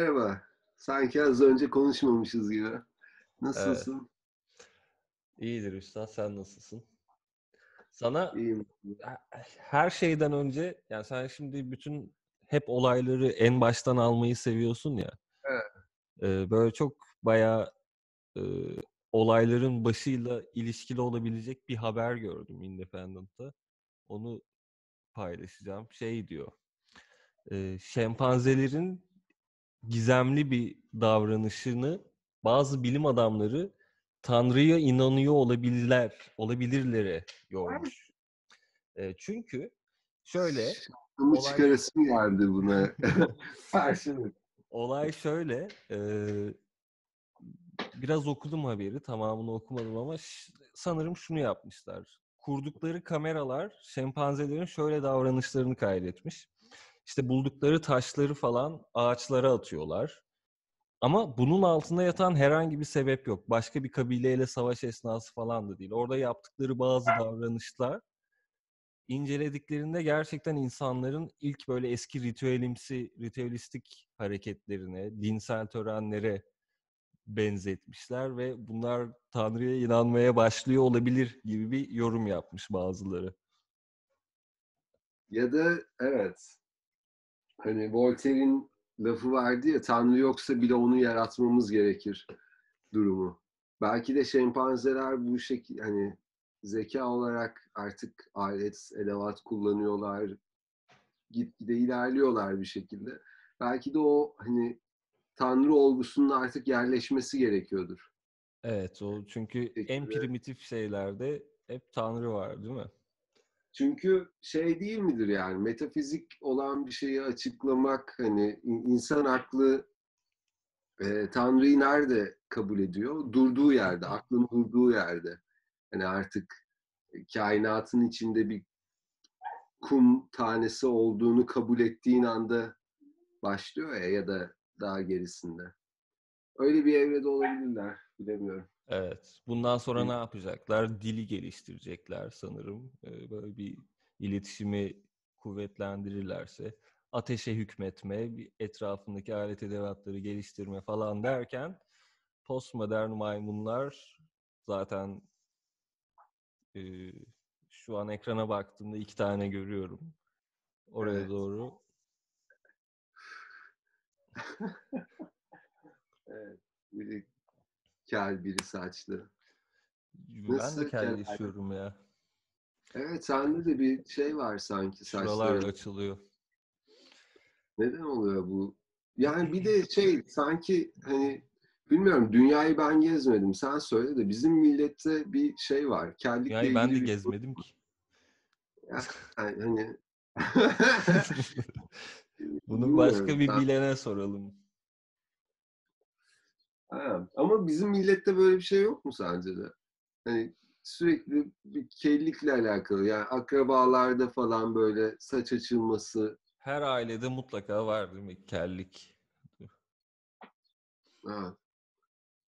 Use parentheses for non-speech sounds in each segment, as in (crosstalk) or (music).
Merhaba. Sanki az önce konuşmamışız gibi. Nasılsın? İyidir Üstad, sen nasılsın? Sana İyiyim. her şeyden önce, yani sen şimdi bütün hep olayları en baştan almayı seviyorsun ya. Evet. e, böyle çok bayağı e, olayların başıyla ilişkili olabilecek bir haber gördüm Independent'ta. Onu paylaşacağım. Şey diyor. E, şempanzelerin gizemli bir davranışını bazı bilim adamları Tanrı'ya inanıyor olabilirler, olabilirlere yormuş. E, çünkü şöyle Bunu Olay- çıkarasım geldi buna. (laughs) Karşılık. olay şöyle e, biraz okudum haberi tamamını okumadım ama ş- sanırım şunu yapmışlar. Kurdukları kameralar şempanzelerin şöyle davranışlarını kaydetmiş. İşte buldukları taşları falan ağaçlara atıyorlar. Ama bunun altında yatan herhangi bir sebep yok. Başka bir kabileyle savaş esnası falan da değil. Orada yaptıkları bazı davranışlar incelediklerinde gerçekten insanların ilk böyle eski ritüelimsi, ritüelistik hareketlerine, dinsel törenlere benzetmişler ve bunlar Tanrı'ya inanmaya başlıyor olabilir gibi bir yorum yapmış bazıları. Ya da evet. Hani Voltaire'in lafı vardı ya Tanrı yoksa bile onu yaratmamız gerekir durumu. Belki de şempanzeler bu şekilde hani zeka olarak artık alet, edevat kullanıyorlar. Gitgide ilerliyorlar bir şekilde. Belki de o hani Tanrı olgusunun artık yerleşmesi gerekiyordur. Evet, o çünkü en primitif şeylerde hep Tanrı var değil mi? Çünkü şey değil midir yani metafizik olan bir şeyi açıklamak hani in- insan aklı e, Tanrı'yı nerede kabul ediyor? Durduğu yerde, aklın durduğu yerde. Hani artık kainatın içinde bir kum tanesi olduğunu kabul ettiğin anda başlıyor ya ya da daha gerisinde. Öyle bir evrede olabilirler. Bilemiyorum. Evet. Bundan sonra ne yapacaklar? Dili geliştirecekler sanırım. Ee, Böyle bir iletişimi kuvvetlendirirlerse ateşe hükmetme, etrafındaki alet edevatları geliştirme falan derken postmodern maymunlar zaten e, şu an ekrana baktığımda iki tane görüyorum. Oraya Evet. doğru. (laughs) Evet. Kel, biri saçlı. Ben Nasıl de kel- kelleşiyorum ya. Evet sende de bir şey var sanki Şuralar saçların. açılıyor. Neden oluyor bu? Yani bir de (clears throat) şey sanki hani bilmiyorum dünyayı ben gezmedim. Sen söyle de bizim millette bir şey var. Kellikle Yani ben de bir gezmedim ki. (laughs) Yani hani (laughs) (laughs) Bunu Bilmiyorum, başka bir bilene soralım. Ha, ama bizim millette böyle bir şey yok mu sence de? Hani sürekli bir kellikle alakalı. Yani akrabalarda falan böyle saç açılması. Her ailede mutlaka var değil mi? Kellik. Ha.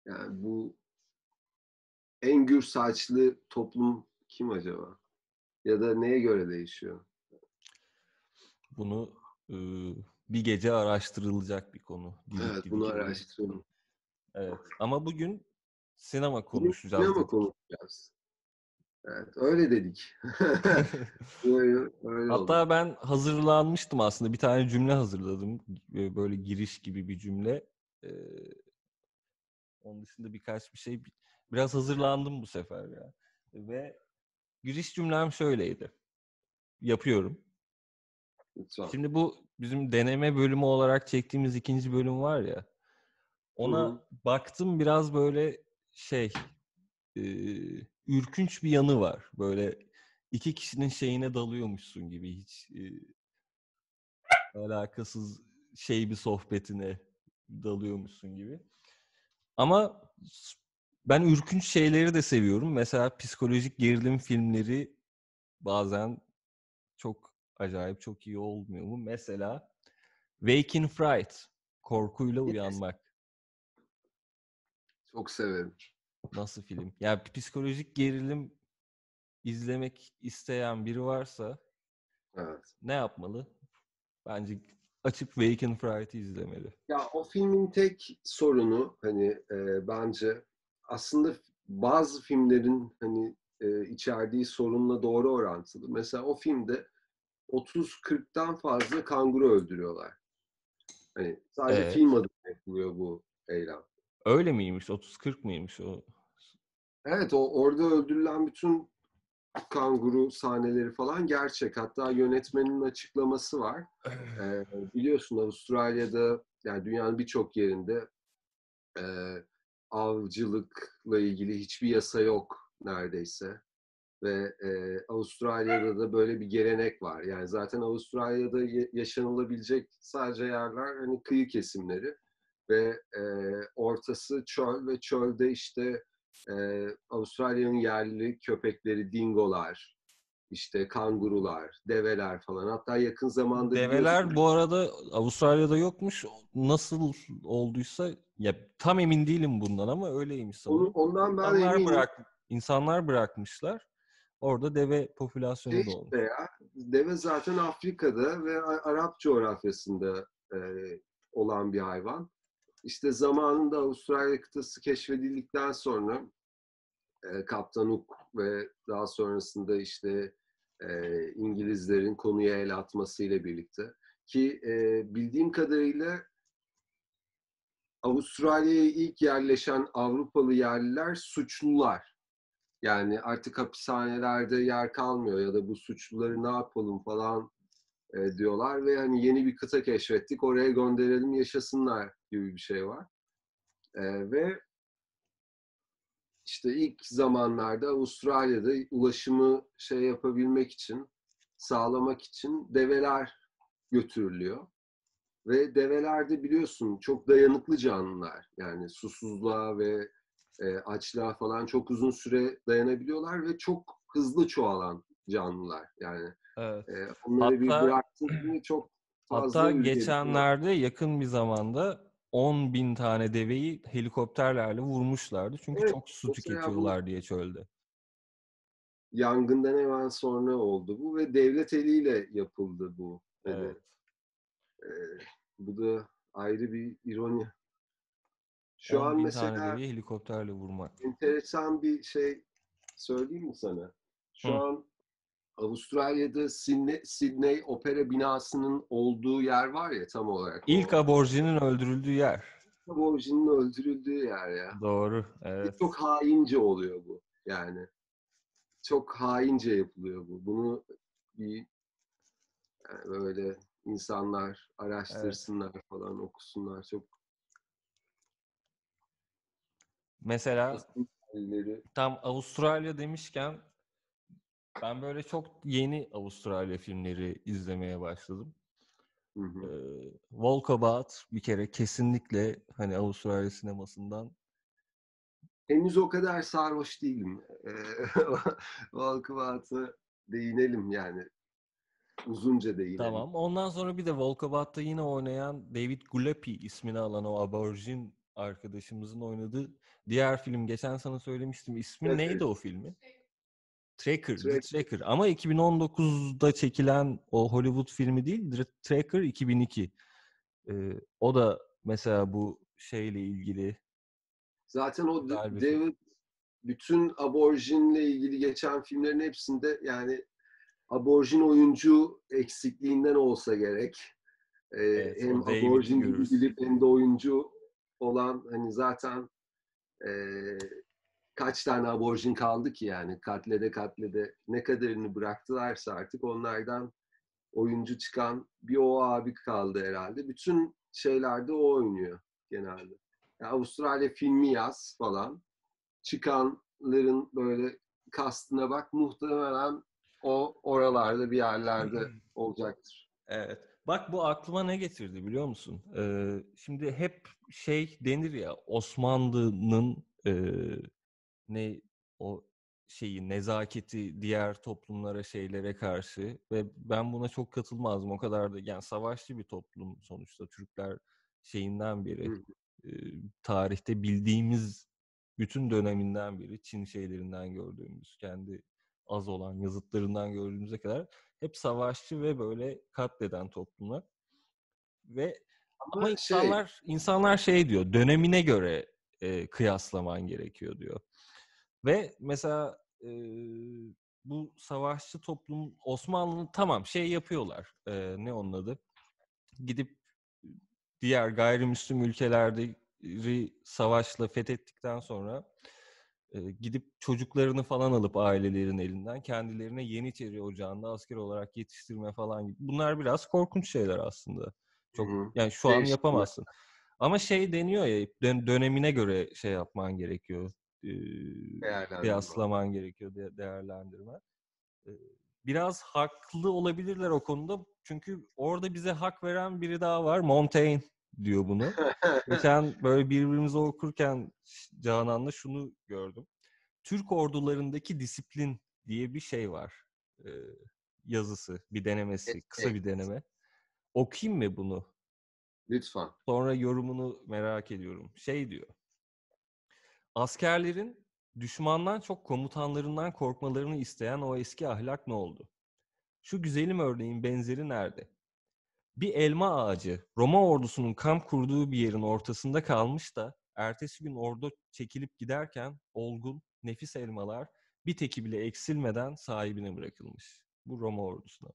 Yani bu en gür saçlı toplum kim acaba? Ya da neye göre değişiyor? Bunu e, bir gece araştırılacak bir konu. Dilik Evet bunu araştıralım. Evet. Ama bugün sinema konuşacağız. Sinema dedik. konuşacağız. Evet öyle dedik. (laughs) (laughs) öyle, öyle oldu. Hatta ben hazırlanmıştım aslında. Bir tane cümle hazırladım. Böyle giriş gibi bir cümle. Onun dışında birkaç bir şey. Biraz hazırlandım bu sefer ya. Ve giriş cümlem şöyleydi. Yapıyorum. Lütfen. Şimdi bu bizim deneme bölümü olarak çektiğimiz ikinci bölüm var ya. Ona Hı hı. baktım biraz böyle şey e, ürkünç bir yanı var. Böyle iki kişinin şeyine dalıyormuşsun gibi hiç e, alakasız şey bir sohbetine dalıyormuşsun gibi. Ama ben ürkünç şeyleri de seviyorum. Mesela psikolojik gerilim filmleri bazen çok acayip çok iyi olmuyor mu? Mesela Wake in Fright. Korkuyla uyanmak. Çok severim. Nasıl film? Ya psikolojik gerilim izlemek isteyen biri varsa Evet. ne yapmalı? Bence açıp Wake and Friday izlemeli. Ya o filmin tek sorunu hani e, bence aslında bazı filmlerin hani e, içerdiği sorunla doğru orantılı. Mesela o filmde 30-40'tan fazla kanguru öldürüyorlar. Hani sadece Evet. film adına yapılıyor bu eylem. Öyle miymiş? 30-40 mıymış o? Evet o orada öldürülen bütün kanguru sahneleri falan gerçek. Hatta yönetmenin açıklaması var. Ee, biliyorsun Avustralya'da yani dünyanın birçok yerinde e, avcılıkla ilgili hiçbir yasa yok neredeyse. Ve e, Avustralya'da da böyle bir gelenek var. Yani zaten Avustralya'da yaşanılabilecek sadece yerler hani kıyı kesimleri ve e, ortası çöl ve çölde işte e, Avustralya'nın yerli köpekleri, dingolar, işte kangurular, develer falan. Hatta yakın zamanda Develer bu arada Avustralya'da yokmuş. Nasıl olduysa ya tam emin değilim bundan ama öyleymiş Onu, sanırım. ondan ben İnsanlar, eminim. bırak, insanlar bırakmışlar. Orada deve popülasyonu da olmuş. ya, deve zaten Afrika'da ve Arap coğrafyasında e, olan bir hayvan. İşte zamanında Avustralya kıtası keşfedildikten sonra e, Kaptan Hook ve daha sonrasında işte e, İngilizlerin konuya el atmasıyla birlikte ki e, bildiğim kadarıyla Avustralya'ya ilk yerleşen Avrupalı yerliler suçlular. Yani artık hapishanelerde yer kalmıyor ya da bu suçluları ne yapalım falan e, diyorlar ve hani yeni bir kıta keşfettik oraya gönderelim yaşasınlar gibi bir şey var. E, ve işte ilk zamanlarda Avustralya'da ulaşımı şey yapabilmek için, sağlamak için develer götürülüyor. Ve develer de biliyorsun çok dayanıklı canlılar. Yani susuzluğa ve e, açlığa falan çok uzun süre dayanabiliyorlar ve çok hızlı çoğalan canlılar. Yani Evet. e, onları bir Hatta- mı çok fazla Hatta geçenlerde yakın bir zamanda 10 bin tane deveyi helikopterlerle vurmuşlardı. Çünkü Evet, çok su mesela bu- tüketiyorlar diye çölde. Yangından hemen sonra oldu bu ve devlet eliyle yapıldı bu. Evet. e, bu da ayrı bir ironi. Şu 10 an bin mesela tane deveyi helikopterle vurmak. enteresan bir şey söyleyeyim mi sana? Şu Hı. an Avustralya'da Sydney, Sydney Opera binasının olduğu yer var ya tam olarak. İlk aborjinin öldürüldüğü yer. aborjinin öldürüldüğü yer ya. Doğru. Evet. Çok haince oluyor bu yani. Çok haince yapılıyor bu. Bunu bir yani böyle insanlar araştırsınlar falan okusunlar. Çok Mesela tam Avustralya demişken ben böyle çok yeni Avustralya filmleri izlemeye başladım. Hı hı. Ee, Walkabout bir kere kesinlikle hani Avustralya sinemasından Henüz o kadar sarhoş değilim. (laughs) Walkabout'a değinelim yani. Uzunca değinelim. Tamam. Ondan sonra bir de Walkabout'ta yine oynayan David Gulapi ismini alan o aborjin arkadaşımızın oynadığı diğer film. Geçen sana söylemiştim. İsmi Tracker. neydi o filmin? Tracker. Tracker. Tracker. Ama 2019'da çekilen o Hollywood filmi değil. The Tracker 2002. Ee, o da mesela bu şeyle ilgili Zaten o David bütün aborjinle ilgili geçen filmlerin hepsinde yani aborjin oyuncu eksikliğinden olsa gerek. Ee, Evet, hem aborjin gibi bilip hem de oyuncu olan hani zaten e, kaç tane aborjin kaldı ki yani katlede katlede ne kadarını bıraktılarsa artık onlardan oyuncu çıkan bir o abi kaldı herhalde. Bütün şeylerde o oynuyor genelde. Yani Avustralya filmi yaz falan. Çıkanların böyle kastına bak muhtemelen o oralarda bir yerlerde (clears throat) olacaktır. Evet. Bak bu aklıma ne getirdi biliyor musun? Ee, şimdi hep şey denir ya Osmanlı'nın e, ne o şeyi nezaketi diğer toplumlara şeylere karşı ve ben buna çok katılmazdım. O kadar da yani savaşçı bir toplum sonuçta Türkler şeyinden beri e, tarihte bildiğimiz bütün döneminden beri Çin şeylerinden gördüğümüz kendi az olan yazıtlarından gördüğümüze kadar hep savaşçı ve böyle katleden toplumlar. ve ama, Ama şey- insanlar insanlar şey diyor dönemine göre e, kıyaslaman gerekiyor diyor. Ve mesela e, bu savaşçı toplum Osmanlı'nın tamam şey yapıyorlar. E, ne onun adı? Gidip diğer gayrimüslim ülkeleri savaşla fethettikten sonra e, gidip çocuklarını falan alıp ailelerin elinden kendilerine Yeniçeri Ocağı'nda asker olarak yetiştirme falan gibi. Bunlar biraz korkunç şeyler aslında. Çok Hı hı. yani şu an Değiştirme. yapamazsın. Ama şey deniyor ya dön- dönemine göre şey yapman gerekiyor. E, kıyaslaman gerekiyor de- değerlendirme. E, Biraz haklı olabilirler o konuda. Çünkü orada bize hak veren biri daha var. Montaigne diyor bunu. Geçen (laughs) böyle birbirimize okurken Canan'la şunu gördüm. Türk ordularındaki disiplin diye bir şey var. Ee, yazısı, bir denemesi, Evet, kısa bir deneme. Okuyayım mı bunu? Lütfen. Sonra yorumunu merak ediyorum. Şey diyor. Askerlerin düşmandan çok komutanlarından korkmalarını isteyen o eski ahlak ne oldu? Şu güzelim örneğin benzeri nerede? Bir elma ağacı Roma ordusunun kamp kurduğu bir yerin ortasında kalmış da ertesi gün ordu çekilip giderken olgun, nefis elmalar bir teki bile eksilmeden sahibine bırakılmış. Bu Roma ordusuna.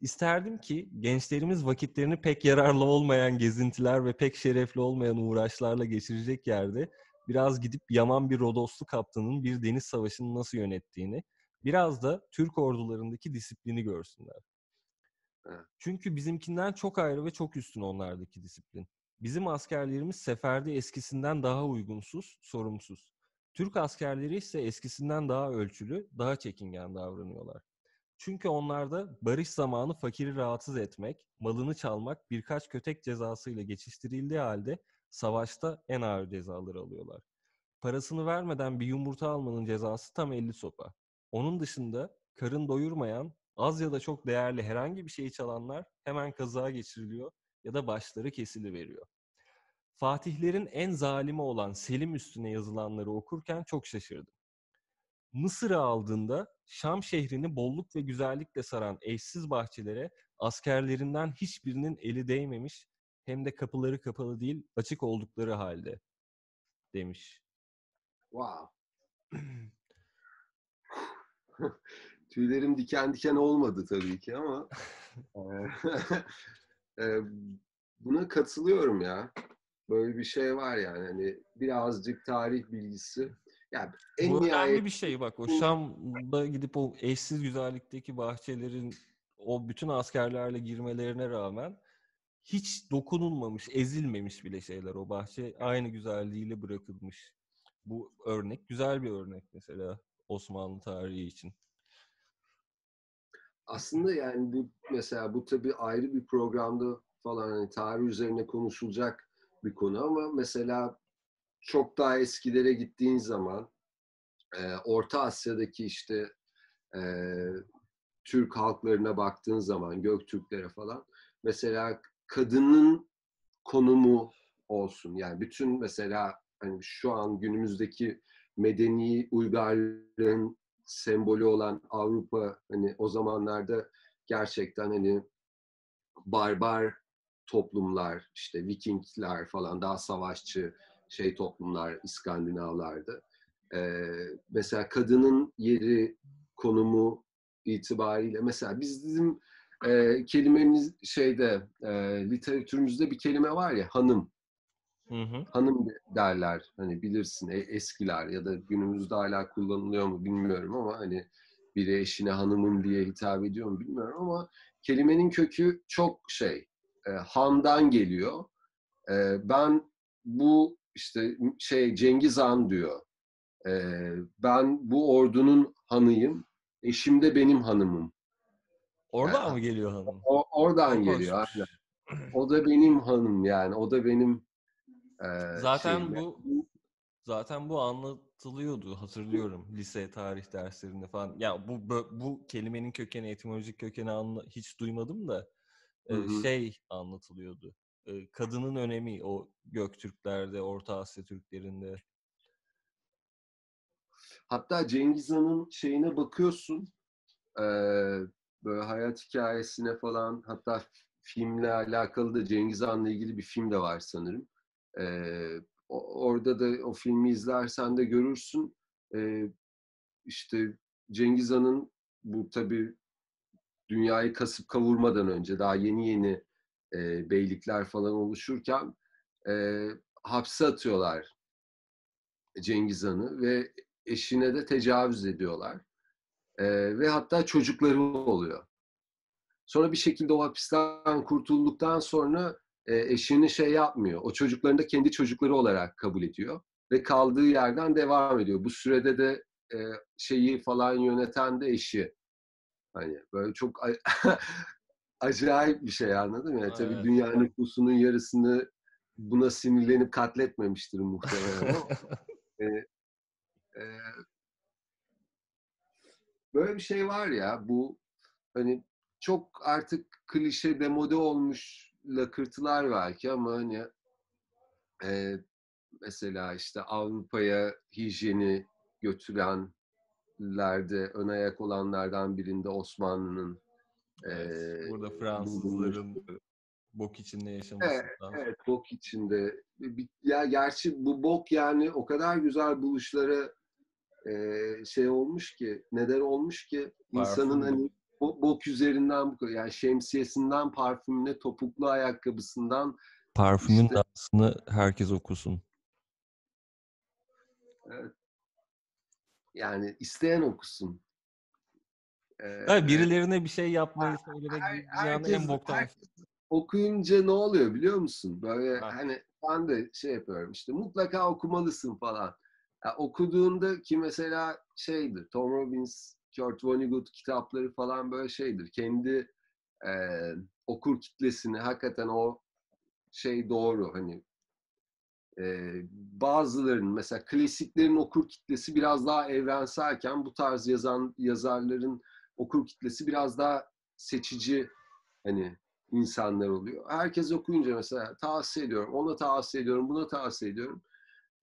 İsterdim ki gençlerimiz vakitlerini pek yararlı olmayan gezintiler ve pek şerefli olmayan uğraşlarla geçirecek yerde biraz gidip yaman bir Rodoslu kaptanın bir deniz savaşını nasıl yönettiğini, biraz da Türk ordularındaki disiplini görsünler. Çünkü bizimkinden çok ayrı ve çok üstün onlardaki disiplin. Bizim askerlerimiz seferde eskisinden daha uygunsuz, sorumsuz. Türk askerleri ise eskisinden daha ölçülü, daha çekingen davranıyorlar. Çünkü onlarda barış zamanı fakiri rahatsız etmek, malını çalmak birkaç kötek cezasıyla geçiştirildiği halde savaşta en ağır cezaları alıyorlar. Parasını vermeden bir yumurta almanın cezası tam 50 sopa. Onun dışında karın doyurmayan, az ya da çok değerli herhangi bir şeyi çalanlar hemen kazağa geçiriliyor ya da başları kesiliveriyor. Fatihlerin en zalimi olan Selim üstüne yazılanları okurken çok şaşırdım. Mısır'ı aldığında Şam şehrini bolluk ve güzellikle saran eşsiz bahçelere askerlerinden hiçbirinin eli değmemiş hem de kapıları kapalı değil açık oldukları halde demiş. Wow. (laughs) Tüylerim diken diken olmadı tabii ki ama (laughs) e, e, buna katılıyorum ya. Böyle bir şey var yani hani birazcık tarih bilgisi. Yani en Bu önemli nihayet bir şey bak. O Şam'da gidip o eşsiz güzellikteki bahçelerin o bütün askerlerle girmelerine rağmen hiç dokunulmamış, ezilmemiş bile şeyler. O bahçe aynı güzelliğiyle bırakılmış. Bu örnek güzel bir örnek mesela Osmanlı tarihi için. aslında yani bu mesela bu tabii ayrı bir programda falan hani tarih üzerine konuşulacak bir konu ama mesela çok daha eskilere gittiğin zaman e, Orta Asya'daki işte e, Türk halklarına baktığın zaman Göktürklere falan mesela kadının konumu olsun yani bütün mesela hani şu an günümüzdeki medeni uygarlığın sembolü olan Avrupa hani o zamanlarda gerçekten hani barbar toplumlar işte Vikingler falan daha savaşçı şey toplumlar İskandinavlardı. Ee, mesela kadının yeri konumu itibariyle mesela bizim e, kelimemiz şeyde e, literatürümüzde bir kelime var ya hanım Hı hı. hanım derler hani bilirsin e- eskiler ya da günümüzde hala kullanılıyor mu bilmiyorum ama hani biri eşine hanımım diye hitap ediyor mu bilmiyorum ama kelimenin kökü çok şey e, handan geliyor. E, ben bu işte şey Cengiz Han diyor. E, ben bu ordunun hanıyım. Eşim de benim hanımım. Oradan Ya, mı geliyor hanım? O, oradan Çok geliyor. Aynen. (clears throat) O da benim hanım yani. O da benim e, Zaten şeyim. bu zaten bu anlatılıyordu hatırlıyorum lise tarih derslerinde falan. Ya bu bu kelimenin kökeni etimolojik kökeni anla- hiç duymadım da e, şey anlatılıyordu. E, kadının önemi o Göktürklerde, Orta Asya Türklerinde. Hatta Cengiz Han'ın şeyine bakıyorsun. e, böyle hayat hikayesine falan hatta filmle alakalı da Cengiz Han'la ilgili bir film de var sanırım. Ee, orada da o filmi izlersen de görürsün. Ee, işte Cengiz Han'ın bu tabii dünyayı kasıp kavurmadan önce daha yeni yeni e, beylikler falan oluşurken e, hapse atıyorlar Cengiz Han'ı ve eşine de tecavüz ediyorlar. E, ve hatta çocukları oluyor. Sonra bir şekilde o hapisten kurtulduktan sonra e, eşini şey yapmıyor. O çocuklarını da kendi çocukları olarak kabul ediyor. Ve kaldığı yerden devam ediyor. Bu sürede de e, şeyi falan yöneten de eşi. Hani böyle çok (laughs) acayip bir şey anladın mı? Yani tabii evet. dünya nüfusunun yarısını buna sinirlenip katletmemiştir muhtemelen ama (laughs) e, e, böyle bir şey var ya bu hani çok artık klişe demode olmuş lakırtılar belki ama hani e, mesela işte Avrupa'ya hijyeni götürenlerde ön ayak olanlardan birinde Osmanlı'nın evet, e, burada Fransızların bulunmuş. bok içinde yaşaması. Evet, evet, bok içinde. Ya gerçi bu bok yani o kadar güzel buluşlara e, şey olmuş ki, neden olmuş ki insanın hani bok üzerinden bu yani şemsiyesinden parfümüne, topuklu ayakkabısından parfümün işte, aslında herkes okusun. Evet. Yani isteyen okusun. Ee, birilerine bir şey yapmayı söylemek her, herkes, en boktan. Herkes okuyunca ne oluyor biliyor musun? Böyle ha. hani ben de şey yapıyorum işte mutlaka okumalısın falan. Ya, okuduğunda ki mesela şeydir Tom Robbins Kurt Vonnegut kitapları falan böyle şeydir. Kendi e, okur kitlesini hakikaten o şey doğru hani e, bazılarının mesela klasiklerin okur kitlesi biraz daha evrenselken bu tarz yazan yazarların okur kitlesi biraz daha seçici hani insanlar oluyor. Herkes okuyunca mesela tavsiye ediyorum, ona tavsiye ediyorum, buna tavsiye ediyorum.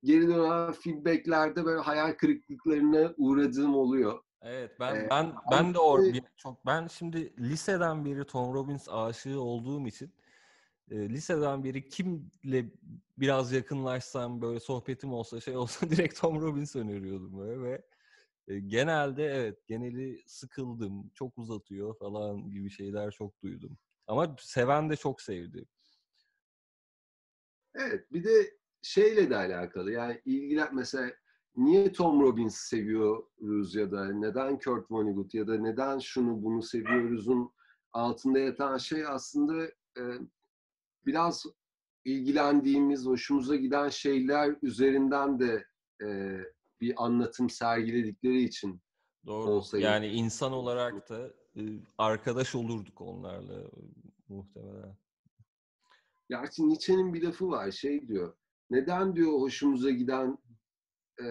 Geri dönen feedbacklerde böyle hayal kırıklıklarına uğradığım oluyor. Evet ben ee, ben ben de or bir, çok ben şimdi liseden beri Tom Robbins aşığı olduğum için e, liseden beri kimle biraz yakınlaşsam böyle sohbetim olsa şey olsa (laughs) direkt Tom Robbins öneriyordum böyle ve e, genelde evet geneli sıkıldım çok uzatıyor falan gibi şeyler çok duydum. Ama seven de çok sevdi. Evet bir de şeyle de alakalı yani ilgilen mesela niye Tom Robbins seviyoruz ya da neden Kurt Vonnegut ya da neden şunu bunu seviyoruzun altında yatan şey aslında e, biraz ilgilendiğimiz, hoşumuza giden şeyler üzerinden de e, bir anlatım sergiledikleri için Doğru. Olsaydı. Yani insan olarak da e, arkadaş olurduk onlarla muhtemelen. Gerçi Nietzsche'nin bir lafı var şey diyor. Neden diyor hoşumuza giden e,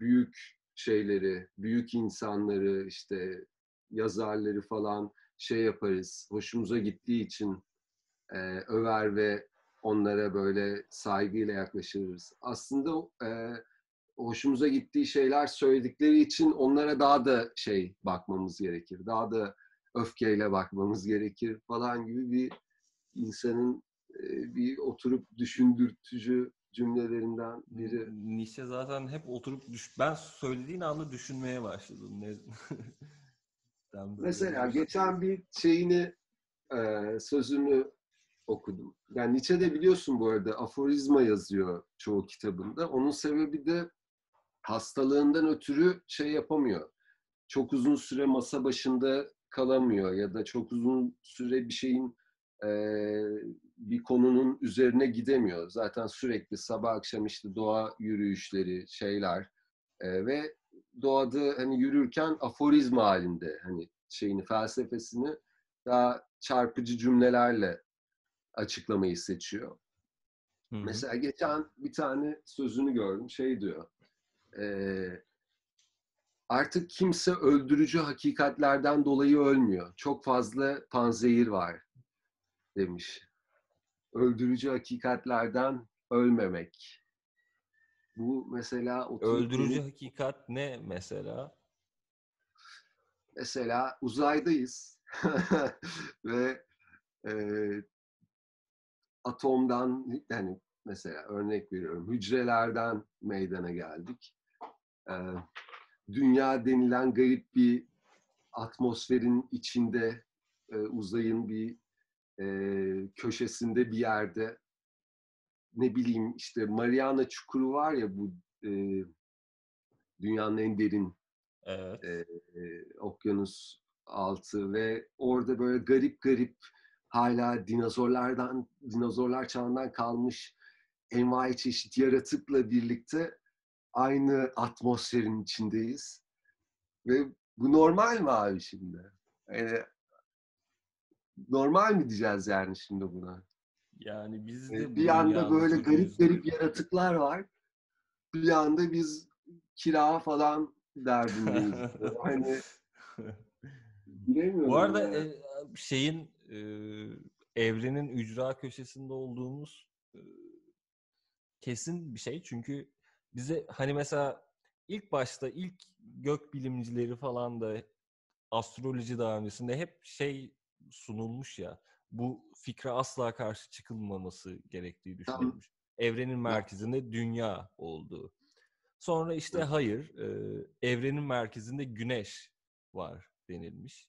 büyük şeyleri, büyük insanları, işte yazarları falan şey yaparız. Hoşumuza gittiği için e, över ve onlara böyle saygıyla yaklaşırız. Aslında e, hoşumuza gittiği şeyler söyledikleri için onlara daha da şey bakmamız gerekir. Daha da öfkeyle bakmamız gerekir falan gibi bir insanın bir oturup düşündürtücü cümlelerinden biri. Nietzsche zaten hep oturup düş ben söylediğin anda düşünmeye başladım. Ne... (laughs) Mesela geçen bir şeyini e, sözünü okudum. Yani Nietzsche de biliyorsun bu arada aforizma yazıyor çoğu kitabında. Onun sebebi de hastalığından ötürü şey yapamıyor. Çok uzun süre masa başında kalamıyor ya da çok uzun süre bir şeyin e, bir konunun üzerine gidemiyor. Zaten sürekli sabah akşam işte doğa yürüyüşleri, şeyler e, ve doğada hani yürürken aforizma halinde hani şeyini felsefesini daha çarpıcı cümlelerle açıklamayı seçiyor. Hı-hı. Mesela geçen bir tane sözünü gördüm şey diyor. E, artık kimse öldürücü hakikatlerden dolayı ölmüyor. Çok fazla panzehir var demiş. Öldürücü hakikatlerden ölmemek. Bu mesela... Öldürücü hakikat ne mesela? Mesela uzaydayız (laughs) ve e, atomdan yani mesela örnek veriyorum hücrelerden meydana geldik. E, dünya denilen garip bir atmosferin içinde e, uzayın bir e, köşesinde bir yerde ne bileyim işte Mariana Çukuru var ya bu e, dünyanın en derin evet. e, e, okyanus altı ve orada böyle garip garip hala dinozorlardan dinozorlar çağından kalmış envai çeşit yaratıkla birlikte aynı atmosferin içindeyiz. Ve bu normal mi abi şimdi? Yani normal mi diyeceğiz yani şimdi buna? Yani biz de bir anda böyle garip garip yaratıklar var. Bir anda biz kira falan derdindeyiz. (laughs) hani (laughs) bilemiyorum. Bu arada yani. şeyin e, evrenin ücra köşesinde olduğumuz e, kesin bir şey. Çünkü bize hani mesela ilk başta ilk gök bilimcileri falan da astroloji daha öncesinde hep şey sunulmuş ya. Bu fikre asla karşı çıkılmaması gerektiği düşünülmüş. Evrenin merkezinde dünya olduğu. Sonra işte hayır, e, evrenin merkezinde güneş var denilmiş.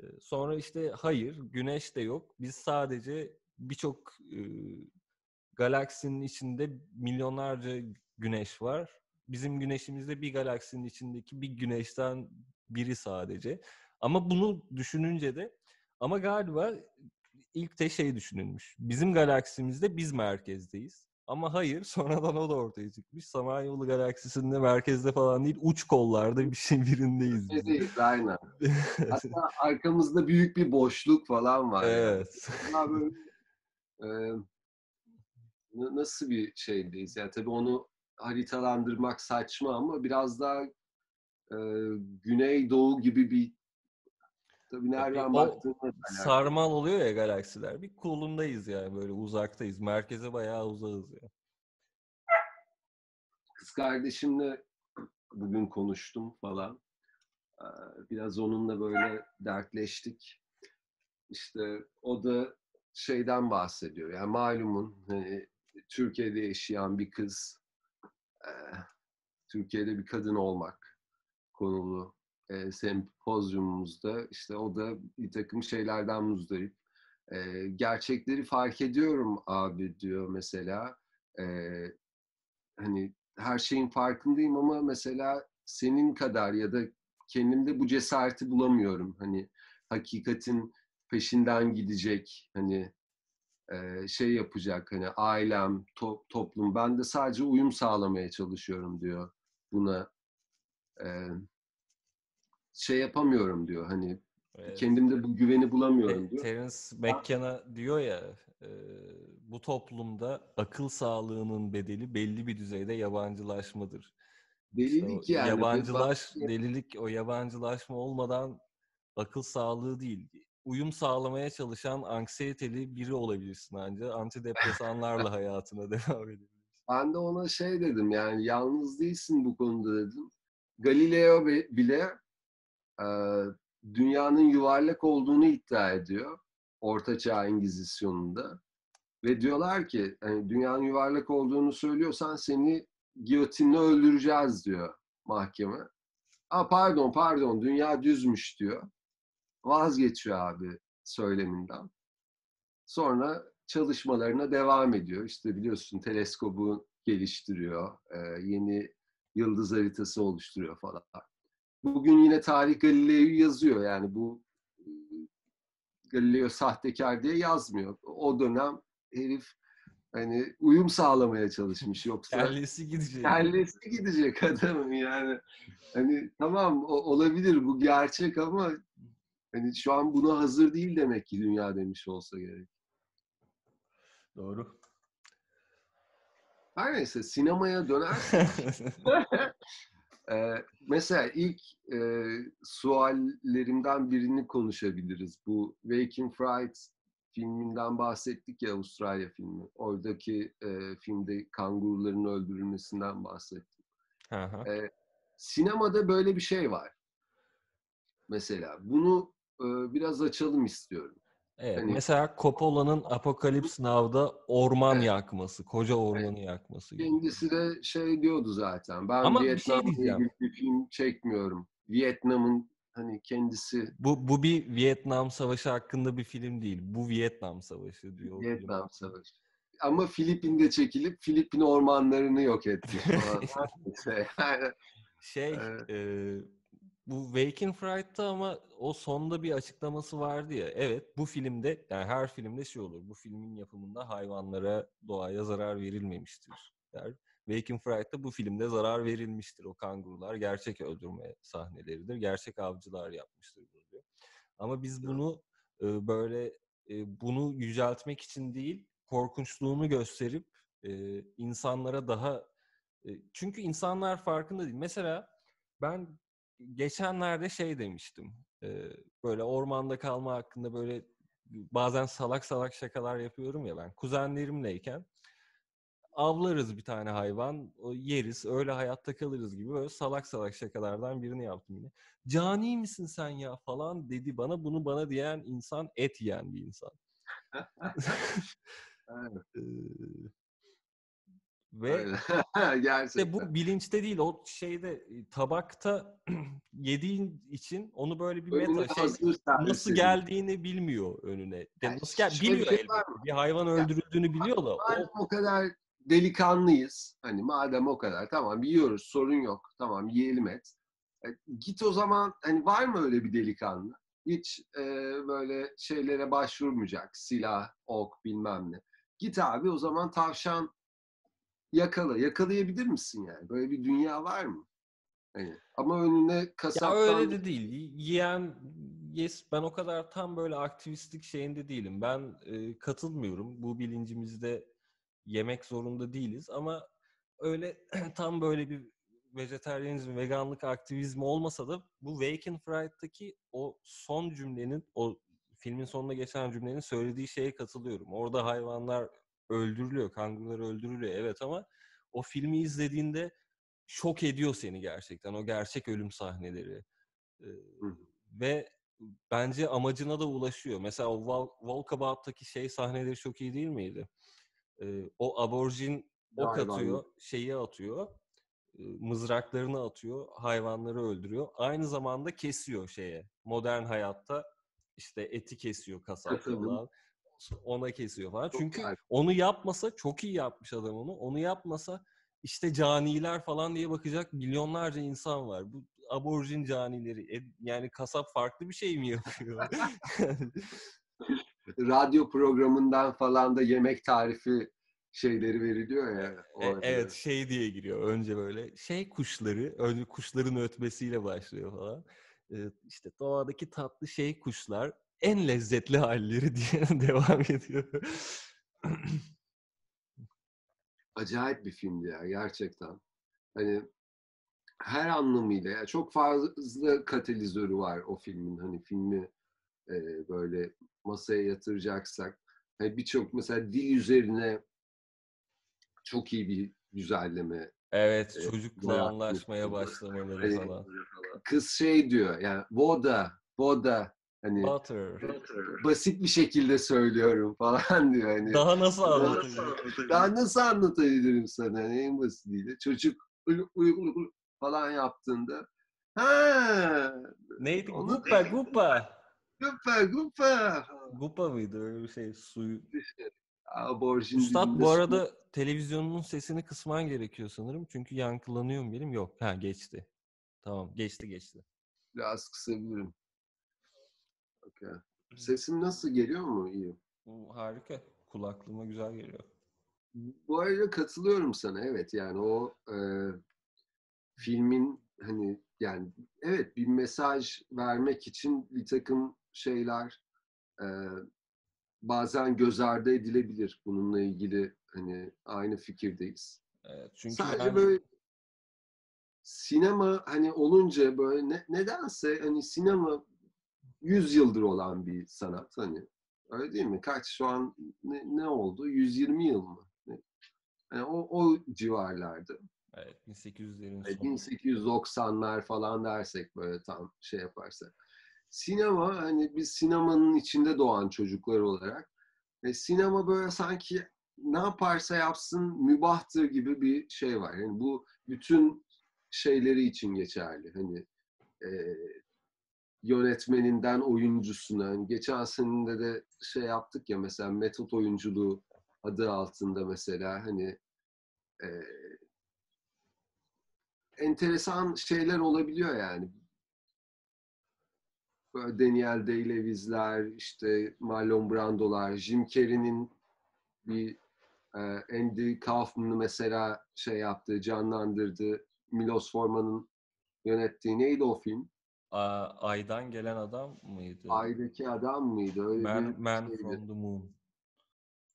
E, sonra işte hayır, güneş de yok. Biz sadece birçok e, galaksinin içinde milyonlarca güneş var. Bizim güneşimizde bir galaksinin içindeki bir güneşten biri sadece. Ama bunu düşününce de ama galiba ilk de şey düşünülmüş. Bizim galaksimizde biz merkezdeyiz. Ama hayır (laughs) sonradan o da ortaya çıkmış. Samanyolu galaksisinde merkezde falan değil uç kollarda bir şey birindeyiz biz. Şeydeyiz, aynen. (laughs) Hatta arkamızda büyük bir boşluk falan var. yani. evet. Daha böyle, e, na- nasıl bir şeydeyiz? Yani tabii onu haritalandırmak saçma ama biraz daha e, güneydoğu gibi bir tabii nereden baktığına. Sarmal oluyor ya galaksiler. Bir kolundayız yani böyle uzaktayız. Merkeze bayağı uzağız ya. Kız kardeşimle bugün konuştum falan. Ee, Biraz onunla böyle dertleştik. İşte o da şeyden bahsediyor. Yani malumun hani Türkiye'de yaşayan bir kız, e, Türkiye'de bir kadın olmak konulu e, sempozyumumuzda işte o da bir takım şeylerden muzdarip. E, gerçekleri fark ediyorum abi diyor mesela. E, hani her şeyin farkındayım ama mesela senin kadar ya da kendimde bu cesareti bulamıyorum. Hani hakikatin peşinden gidecek hani e, şey yapacak hani ailem, to- toplum ben de sadece uyum sağlamaya çalışıyorum diyor buna. E, şey yapamıyorum diyor hani Evet. kendimde bu güveni bulamıyorum diyor. Terence McKenna diyor ya e, bu toplumda akıl sağlığının bedeli belli bir düzeyde yabancılaşmadır. İşte Delilik yani. yabancılaş, delilik o yabancılaşma olmadan akıl sağlığı değil. Uyum sağlamaya çalışan anksiyeteli biri olabilirsin ancak antidepresanlarla (laughs) hayatına (laughs) devam edebilirsin. Ben de ona şey dedim yani yalnız değilsin bu konuda dedim. Galileo bile dünyanın yuvarlak olduğunu iddia ediyor. Orta Çağ İngizisyonunda. Ve diyorlar ki hani dünyanın yuvarlak olduğunu söylüyorsan seni giyotinle öldüreceğiz diyor mahkeme. Aa pardon pardon dünya düzmüş diyor. Vazgeçiyor abi söyleminden. Sonra çalışmalarına devam ediyor. İşte biliyorsun teleskobu geliştiriyor. yeni yıldız haritası oluşturuyor falan. Bugün yine tarih Galileo'yu yazıyor. Yani bu Galileo sahtekar diye yazmıyor. O dönem herif hani uyum sağlamaya çalışmış. Yoksa Kellesi gidecek. kellesi gidecek adamın yani. Hani tamam o- olabilir bu gerçek ama hani şu an buna hazır değil demek ki dünya demiş olsa gerek. Doğru. Her neyse sinemaya döner. (laughs) Ee, mesela ilk e, suallerimden birini konuşabiliriz. Bu Waking Fright filminden bahsettik ya Avustralya filmi. Oradaki e, filmde kanguruların öldürülmesinden bahsettim. Hı hı. Ee, sinemada böyle bir şey var. Mesela bunu e, biraz açalım istiyorum. Evet, Hani- mesela Coppola'nın Apocalypse Now'da orman Evet. yakması, koca ormanı yakması gibi. Kendisi de şey diyordu zaten. Ben Ama bir şey bir film çekmiyorum. Vietnam'ın hani kendisi Bu, bu bir Vietnam Savaşı hakkında bir film değil. Bu Vietnam Savaşı diyor. Vietnam Savaşı. Ama Filipin'de çekilip Filipin ormanlarını yok etti (laughs) Şey, Evet. e, bu Wake in Fright'ta ama o sonda bir açıklaması vardı ya. Evet, bu filmde, yani her filmde şey olur. Bu filmin yapımında hayvanlara, doğaya zarar verilmemiştir. Der. Wake in Fright'ta bu filmde zarar verilmiştir. O kangurular gerçek öldürme sahneleridir. Gerçek avcılar yapmıştır bunu diyor. Ama biz bunu e, böyle e, bunu yüceltmek için değil, korkunçluğunu gösterip e, insanlara daha e, çünkü insanlar farkında değil. Mesela ben geçenlerde şey demiştim. e, böyle ormanda kalma hakkında böyle bazen salak salak şakalar yapıyorum ya ben. Kuzenlerimleyken avlarız bir tane hayvan, yeriz, öyle hayatta kalırız gibi böyle salak salak şakalardan birini yaptım yine. Cani misin sen ya falan dedi bana. Bunu bana diyen insan et yiyen bir insan. (laughs) (laughs) evet, ve. (laughs) İşte bu bilinçte değil o şeyde e, tabakta (clears throat) yediğin için onu böyle bir Önüne meta şey nasıl edilmiş. geldiğini bilmiyor önüne. Yani nasıl gel biliyor şey elbette. Bir hayvan öldürüldüğünü biliyor da o o kadar delikanlıyız, hani madem o kadar tamam yiyoruz sorun yok, tamam yiyelim et. E, git o zaman hani var mı öyle bir delikanlı? Hiç e, böyle şeylere başvurmayacak, silah, ok bilmem ne. Git abi o zaman tavşan yakala. Yakalayabilir misin yani? Böyle bir dünya var mı? Hani, ama önüne ya kasaptan... öyle de değil. Yiyen yes ben o kadar tam böyle aktivistlik şeyinde değilim. Ben e, katılmıyorum. Bu bilincimizde yemek zorunda değiliz ama öyle (clears throat) tam böyle bir vejetaryenizm, veganlık aktivizmi olmasa da bu Wake Fright'taki o son cümlenin, o filmin sonuna geçen cümlenin söylediği şeye katılıyorum. Orada hayvanlar öldürülüyor, kangurular öldürülüyor evet ama o filmi izlediğinde şok ediyor seni gerçekten. O gerçek ölüm sahneleri. Ee, ve bence amacına da ulaşıyor. Mesela o Wal- Walkabout'taki şey sahneleri çok iyi değil miydi? Ee, o aborjin ok atıyor, şeyi atıyor, mızraklarını atıyor, hayvanları öldürüyor. Aynı zamanda kesiyor şeye. Modern hayatta işte eti kesiyor kasap falan. Ona kesiyor falan. Çok Çünkü güzel. onu yapmasa çok iyi yapmış adam onu. Onu yapmasa işte caniler falan diye bakacak milyonlarca insan var. Bu aborjin canileri. E, yani kasap farklı bir şey mi yapıyor? (laughs) (laughs) radyo programından falan da yemek tarifi şeyleri veriliyor ya. E, orada. evet şey diye giriyor önce böyle şey kuşları önce kuşların ötmesiyle başlıyor falan. Ee, işte doğadaki tatlı şey kuşlar en lezzetli halleri (laughs) diye devam ediyor. Acayip bir filmdi ya gerçekten. Hani her anlamıyla ya çok fazla katalizörü var o filmin. Hani filmi e, böyle masaya yatıracaksak. Hani birçok mesela dil üzerine çok iyi bir güzelleme. evet Evet, çocukla bayağı anlaşmaya başlamaları Hani falan. kız şey diyor yani voda, voda hani Butter. basit bir şekilde söylüyorum falan diyor. Hani. Daha nasıl anlatacak? Daha nasıl anlatabilirim sana hani en basitiyle. Çocuk uy, uy, uy, uy falan yaptığında ha Neydi? Onu Gupa, değil. gupa. gupa gupa. Gupa mıydı öyle bir şey? Suyu. Aborjin Üstad bu su- arada televizyonunun sesini kısman gerekiyor sanırım. Çünkü yankılanıyor mu benim? Yok. Ha geçti. Tamam geçti geçti. biraz kısabilirim. Okay. Sesim nasıl geliyor mu? İyi. Bu harika. Kulaklığıma güzel geliyor. Bu arada katılıyorum sana evet yani o e, filmin hani yani evet bir mesaj vermek için bir takım şeyler e, bazen göz ardı edilebilir. Bununla ilgili hani aynı fikirdeyiz. Evet, çünkü Sadece ben böyle sinema hani olunca böyle ne, nedense hani sinema 100 yıldır olan bir sanat hani. Öyle değil mi? Kaç şu an ne, ne oldu? 120 yıl mı? Yani o, o civarlarda. evet, 1800'lerin Yani sonu. 1890'lar falan dersek böyle tam şey yaparsak. sinema hani biz sinemanın içinde doğan çocuklar olarak ve sinema böyle sanki ne yaparsa yapsın mübahtır gibi bir şey var. Yani bu bütün şeyleri için geçerli. Hani e, yönetmeninden oyuncusuna. Hani geçen seninde de şey yaptık ya mesela metot oyunculuğu adı altında mesela hani e, enteresan şeyler olabiliyor yani. Böyle Daniel Day-Lewis'ler, işte Marlon Brando'lar, Jim Carrey'nin bir e, Andy Kaufman'ı mesela şey yaptı, canlandırdı. Milos Forman'ın yönettiği neydi o film? A- Aydan gelen adam mıydı? Aydaki adam mıydı? Öyle Man, bir Man şeydi. from the Moon.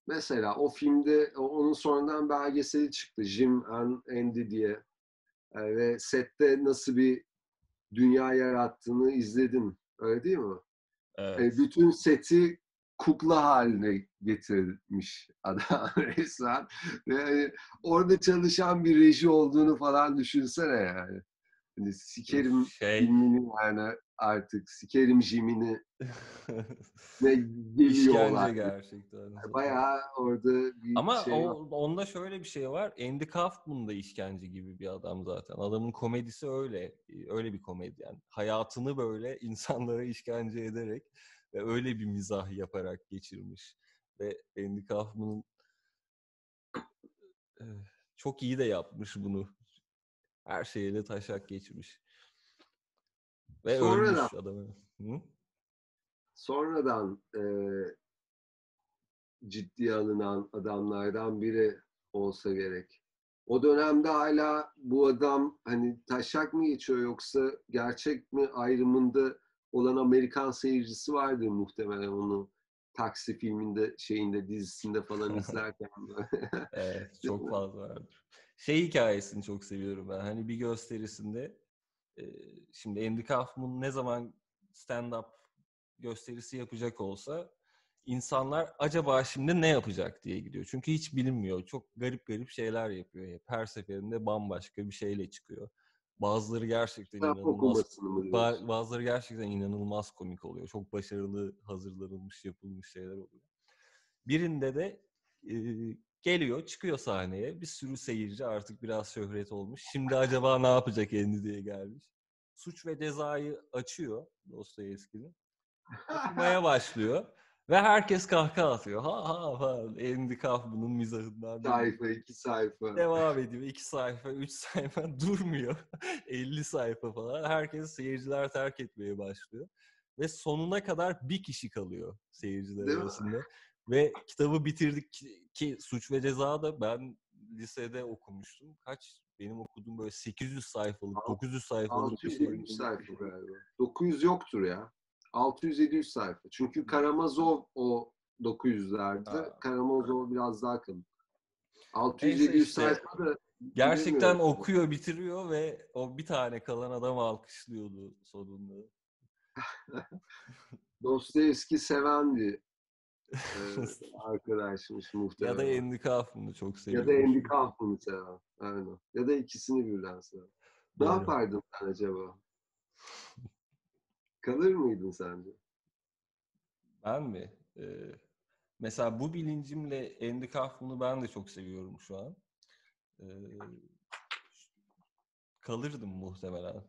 Mesela o filmde onun sonradan belgeseli çıktı. Jim and Andy diye. E, ve sette nasıl bir dünya yarattığını izledim. Öyle değil mi? Evet. E, bütün seti kukla haline getirmiş adam (laughs) resmen. Ve hani orada çalışan bir reji olduğunu falan düşünsene yani. Hani sikerim Şey, filmini yani artık sikerim Jim'ini (laughs) ne geliyor işkence gerçekten. Bayağı orada bir Ama şey o, var. onda şöyle bir şey var. Andy Kaufman da işkence gibi bir adam zaten. Adamın komedisi öyle. Öyle bir komedyen. Hayatını böyle (laughs) insanlara işkence ederek ve öyle bir mizah yaparak geçirmiş. Ve Andy Kaufman'ın eh, çok iyi de yapmış bunu. Her şeyle taşak geçmiş. Ve Sonradan- ölmüş adam. Hı? sonradan e, ciddiye alınan adamlardan biri olsa gerek. O dönemde hala bu adam hani taşak mı geçiyor yoksa gerçek mi ayrımında olan Amerikan seyircisi vardır muhtemelen onu taksi filminde şeyinde dizisinde falan (laughs) izlerken. Evet, (laughs) çok fazla vardır. Şey hikayesini çok seviyorum ben. Hani bir gösterisinde e, şimdi Andy Kaufman ne zaman stand-up gösterisi yapacak olsa insanlar acaba şimdi ne yapacak diye gidiyor. Çünkü hiç bilinmiyor. Çok garip garip şeyler yapıyor hep. Her seferinde bambaşka bir şeyle çıkıyor. Bazıları gerçekten Kitap inanılmaz Ba- bazıları gerçekten inanılmaz komik oluyor. Çok başarılı hazırlanılmış, yapılmış şeyler oluyor. Birinde de e, geliyor, çıkıyor sahneye. Bir sürü seyirci artık biraz şöhret olmuş. Şimdi acaba ne yapacak Andy diye gelmiş. Suç ve cezayı açıyor Dostoyevski'nin. Okumaya (laughs) başlıyor. Ve herkes kahkaha atıyor. Ha ha ha. Andy Kaufman'ın mizahından. sayfa, iki sayfa. Devam ediyor. 2 sayfa, 3 (laughs) sayfa durmuyor. 50 sayfa falan. Herkes seyirciler terk etmeye başlıyor. Ve sonuna kadar bir kişi kalıyor seyirciler Değil mi? Ve kitabı bitirdik ki, ki Suç ve Ceza da ben lisede okumuştum. Kaç? Benim okuduğum böyle 800 sayfalık, Alt- 900 sayfalık bir şey. 600 sayfa galiba. 900 yoktur ya. 600-700 sayfa. Çünkü Karamazov o 900'lerde. Ha. Karamazov biraz daha kalın. Neyse 600-700 işte. sayfa da Gerçekten okuyor, bitiriyor ve o bir tane kalan adam alkışlıyordu sonunda. (laughs) Dostoyevski seven bir (laughs) arkadaşmış Ya muhtemelen. da Andy Kaufman'ı çok Ya seviyorum. da Andy Kaufman'ı seven. Aynen. Ya da ikisini birden seven. Ne yapardın sen acaba? Kalır mıydın sence? Ben mi? Ee, mesela bu bilincimle Andy Kaufman'ı ben de çok seviyorum şu an. Ee, kalırdım muhtemelen.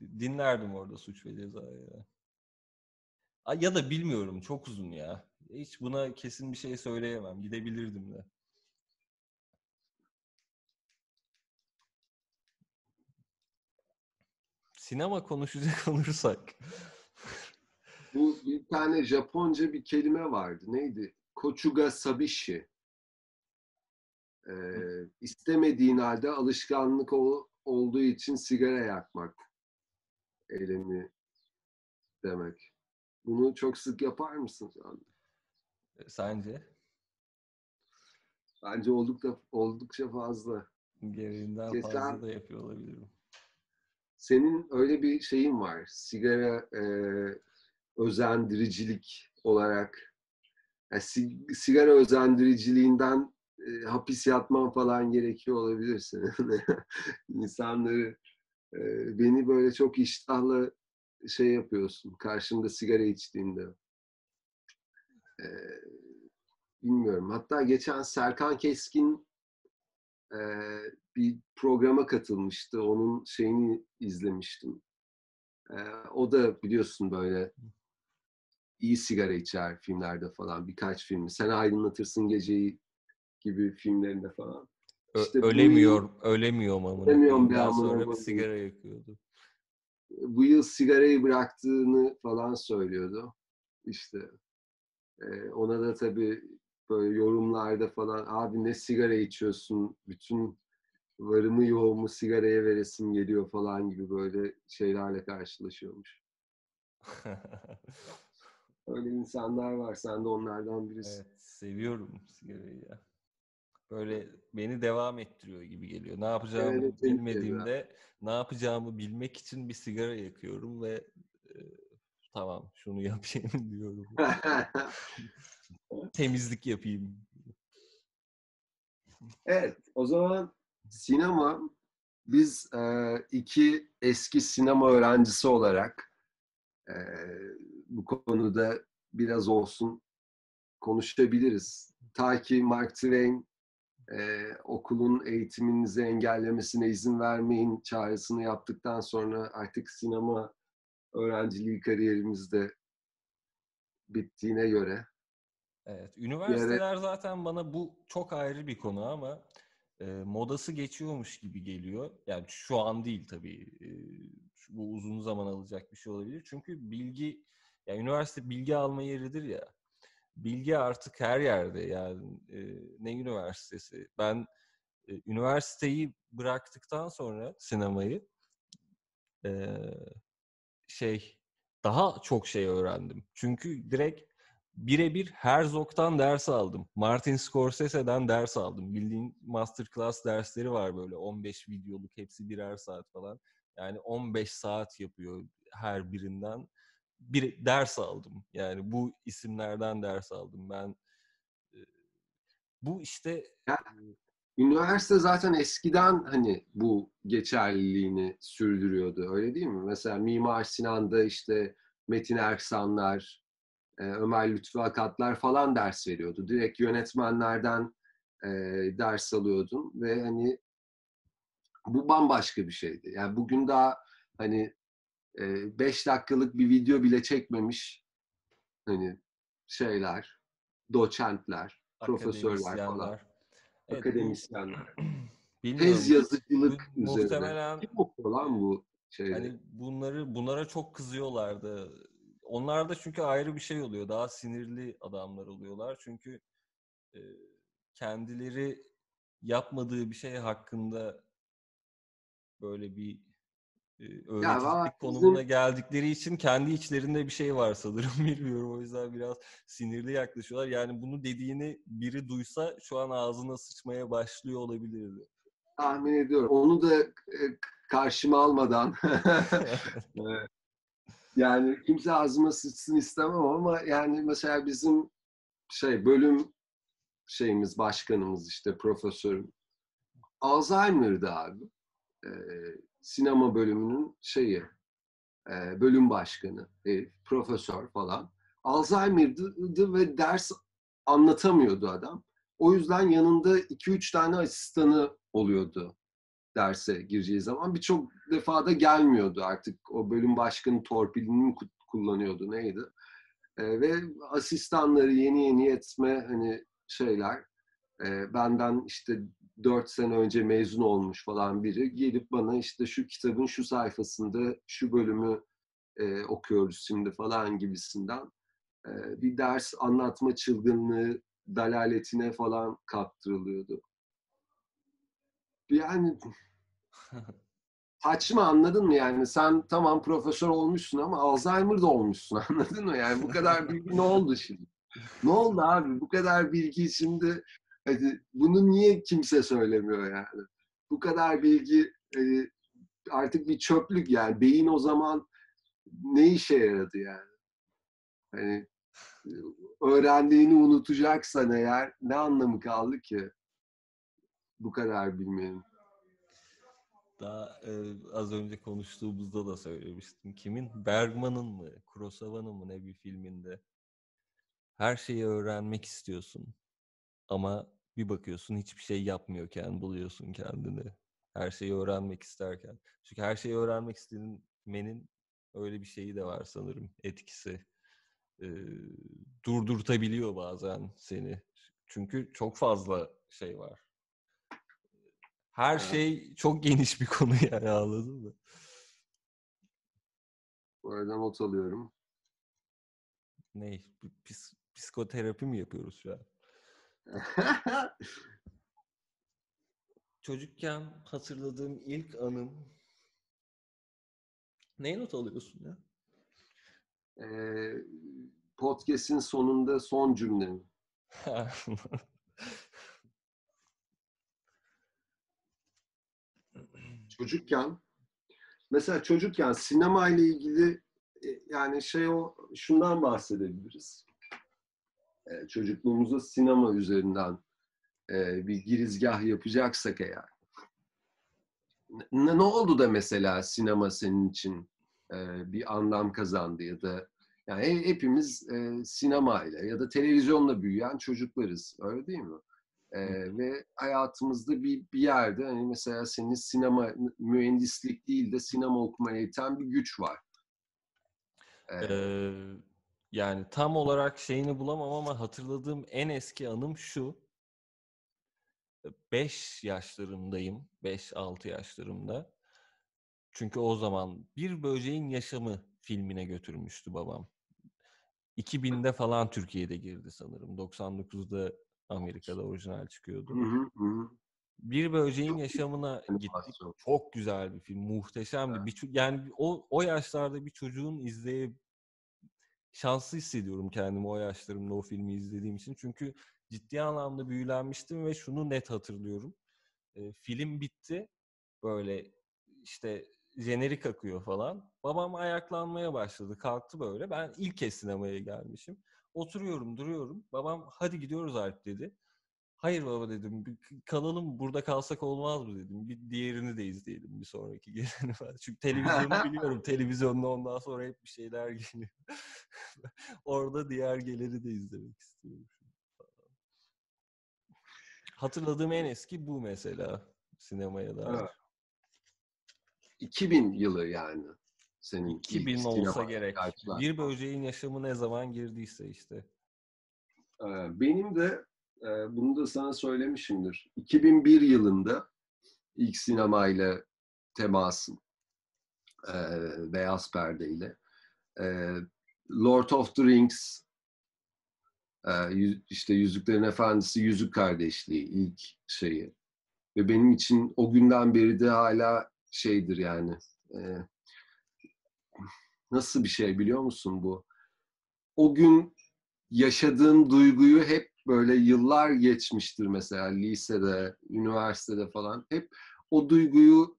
Dinlerdim orada suç ve cezayı. ya. Ay, Ya da bilmiyorum çok uzun ya. Hiç buna kesin bir şey söyleyemem. Gidebilirdim de. Sinema konuşacak (laughs) olursak. Bu bir tane Japonca bir kelime vardı. Neydi? Kochuga sabishi. Ee, istemediğin halde alışkanlık ol- olduğu için sigara yakmak eylemi demek. Bunu çok sık yapar mısın? sen? Sence? Bence oldukça oldukça fazla. Gereğinden Geçen- fazla da yapıyor olabilirim. Senin öyle bir şeyin var. Sigara e, özendiricilik olarak. Yani si- sigara özendiriciliğinden e, hapis yatman falan gerekiyor olabilir senin. (laughs) İnsanları e, beni böyle çok iştahlı şey yapıyorsun. Karşında sigara içtiğinde. Ee, bilmiyorum. Hatta geçen Serkan Keskin e, bir programa katılmıştı. Onun şeyini izlemiştim. E, o da biliyorsun böyle iyi sigara içer filmlerde falan. Birkaç filmi. Sen aydınlatırsın geceyi gibi filmlerinde falan. İşte ölemiyor, yıl, ölemiyorum ama. Ölemiyorum bir sonra bir sigara yakıyordu. Bu yıl sigarayı bıraktığını falan söylüyordu. İşte e, ona da tabii böyle yorumlarda falan abi ne sigara içiyorsun bütün varımı yoğumu sigaraya veresim geliyor falan gibi böyle şeylerle karşılaşıyormuş. (laughs) Öyle insanlar var. Sen de onlardan birisin. Evet, seviyorum sigarayı ya. Böyle beni devam ettiriyor gibi geliyor. Ne yapacağımı evet, bilmediğimde ne yapacağımı bilmek için bir sigara yakıyorum ve tamam şunu (laughs) yapayım diyorum. (laughs) Temizlik yapayım. Evet, o zaman sinema biz e, iki eski sinema öğrencisi olarak e, bu konuda biraz olsun konuşabiliriz. Ta ki Mark Twain e, okulun eğitiminizi engellemesine izin vermeyin çağrısını yaptıktan sonra artık sinema öğrenciliği kariyerimizde bittiğine göre. Evet, üniversiteler yere... zaten bana bu çok ayrı bir konu ama e, modası geçiyormuş gibi geliyor. Yani şu an değil tabii. E, bu uzun zaman alacak bir şey olabilir. Çünkü bilgi, yani üniversite bilgi alma yeridir ya. Bilgi artık her yerde yani e, ne üniversitesi. Ben e, üniversiteyi bıraktıktan sonra sinemayı e, şey daha çok şey öğrendim. Çünkü direkt birebir Herzog'dan ders aldım. Martin Scorsese'den ders aldım. Bildiğin masterclass dersleri var böyle 15 videoluk hepsi birer saat falan. Yani 15 saat yapıyor her birinden. Bir ders aldım. Yani bu isimlerden ders aldım. Ben bu işte üniversite zaten eskiden hani bu geçerliliğini sürdürüyordu. Öyle değil mi? Mesela Mimar Sinan'da işte Metin Erksanlar, e, Ömer Lütfü Akatlar falan ders veriyordu. Direkt yönetmenlerden e, ders alıyordun ve hani bu bambaşka bir şeydi. Yani bugün daha hani 5 e, dakikalık bir video bile çekmemiş hani şeyler, doçentler, profesörler falan. Evet, akademisyenler. (clears throat) Tez yazıcılık bu, üzerine. Muhtemelen Kim okuyor lan bu şeyleri? Hani bunları bunlara çok kızıyorlardı. Onlar da çünkü ayrı bir şey oluyor. Daha sinirli adamlar oluyorlar. Çünkü e, kendileri yapmadığı bir şey hakkında böyle bir öğreticilik konumuna bizim... geldikleri için kendi içlerinde bir şey var sanırım (laughs) bilmiyorum. O yüzden biraz sinirli yaklaşıyorlar. Yani bunu dediğini biri duysa şu an ağzına sıçmaya başlıyor olabilirdi. Tahmin ediyorum. Onu da e, karşıma almadan (laughs) (laughs) yani kimse ağzıma sıçsın istemem ama yani mesela bizim şey bölüm şeyimiz başkanımız işte profesörüm Alzheimer'dı abi. Ee, sinema bölümünün şeyi e, bölüm başkanı, e, profesör falan. Alzheimer'dı ve ders anlatamıyordu adam. O yüzden yanında 2-3 tane asistanı oluyordu derse gireceği zaman. Birçok defa da gelmiyordu artık. O bölüm başkanı torpilini kullanıyordu neydi. E, ve asistanları yeni yeni etme hani şeyler. E, benden işte dört sene önce mezun olmuş falan biri gelip bana işte şu kitabın şu sayfasında şu bölümü e, okuyoruz şimdi falan gibisinden e, bir ders anlatma çılgınlığı dalaletine falan kaptırılıyordu. Yani (laughs) saçma anladın mı yani sen tamam profesör olmuşsun ama Alzheimer da olmuşsun (laughs) anladın mı yani bu kadar bilgi ne oldu şimdi? Ne oldu abi bu kadar bilgi şimdi Hani bunu niye kimse söylemiyor yani? Bu kadar bilgi e, artık bir çöplük yani. Beyin o zaman ne işe yaradı yani? Hani öğrendiğini unutacaksan eğer ne anlamı kaldı ki bu kadar bilmenin? Daha e, az önce konuştuğumuzda da söylemiştim. Kimin? Bergman'ın mı? Kurosawa'nın mı ne bir filminde? Her şeyi öğrenmek istiyorsun. Ama bir bakıyorsun hiçbir şey yapmıyorken buluyorsun kendini. Her şeyi öğrenmek isterken. Çünkü her şeyi öğrenmek istemenin öyle bir şeyi de var sanırım. Etkisi. Ee, durdurtabiliyor bazen seni. Çünkü çok fazla şey var. Her evet. şey çok geniş bir konu (laughs) yani anladın mı? Bu arada not alıyorum. Ne? Pis, psikoterapi mi yapıyoruz şu an? (laughs) Çocukken hatırladığım ilk anım Neye not alıyorsun ya? Ee, podcast'in sonunda son cümle. (laughs) çocukken mesela çocukken sinema ile ilgili e, yani şey o şundan bahsedebiliriz. Ee, çocukluğumuzda sinema üzerinden e, bir girizgah yapacaksak eğer. Ne, ne oldu da mesela sinema senin için e, bir anlam kazandı ya da yani hepimiz e, sinemayla ya da televizyonla büyüyen çocuklarız. Öyle değil mi? E, ve hayatımızda bir, bir yerde hani mesela senin sinema mühendislik değil de sinema okumaya iten bir güç var. Ee, yani tam olarak şeyini bulamam ama hatırladığım en eski anım şu. 5 yaşlarındayım. 5-6 yaşlarımda. Çünkü o zaman Bir Böceğin Yaşamı filmine götürmüştü babam. 2000'de falan Türkiye'de girdi sanırım. 99'da Amerika'da orijinal çıkıyordu. Bir Böceğin Yaşamına gittik. Çok güzel bir film. Muhteşemdi. Bir, yani o, o yaşlarda bir çocuğun izleye şanslı hissediyorum kendimi o yaşlarımda o filmi izlediğim için. Çünkü ciddi anlamda büyülenmiştim ve şunu net hatırlıyorum. E, film bitti. Böyle işte jenerik akıyor falan. Babam ayaklanmaya başladı. Kalktı böyle. Ben ilk kez sinemaya gelmişim. Oturuyorum, duruyorum. Babam hadi gidiyoruz Alp dedi. Hayır baba dedim. Kalalım burada kalsak olmaz mı dedim. Bir diğerini de izleyelim bir sonraki (laughs) geleni falan. Çünkü televizyonu (laughs) biliyorum. Televizyonda ondan sonra hep bir şeyler (laughs) geliyor. Orada diğer geleni de izlemek istiyorum. Hatırladığım en eski bu mesela sinemaya dair. Evet. 2000 yılı yani. Senin 2000 olsa gerek. Karşılar. Bir böceğin yaşamı ne zaman girdiyse işte. Benim de bunu da sana söylemişimdir. 2001 yılında ilk sinemayla temasım beyaz perdeyle. Lord of the Rings işte Yüzüklerin Efendisi Yüzük Kardeşliği ilk şeyi. Ve benim için o günden beri de hala şeydir yani. E, nasıl bir şey biliyor musun bu? O gün yaşadığın duyguyu hep böyle yıllar geçmiştir mesela lisede, üniversitede falan. Hep o duyguyu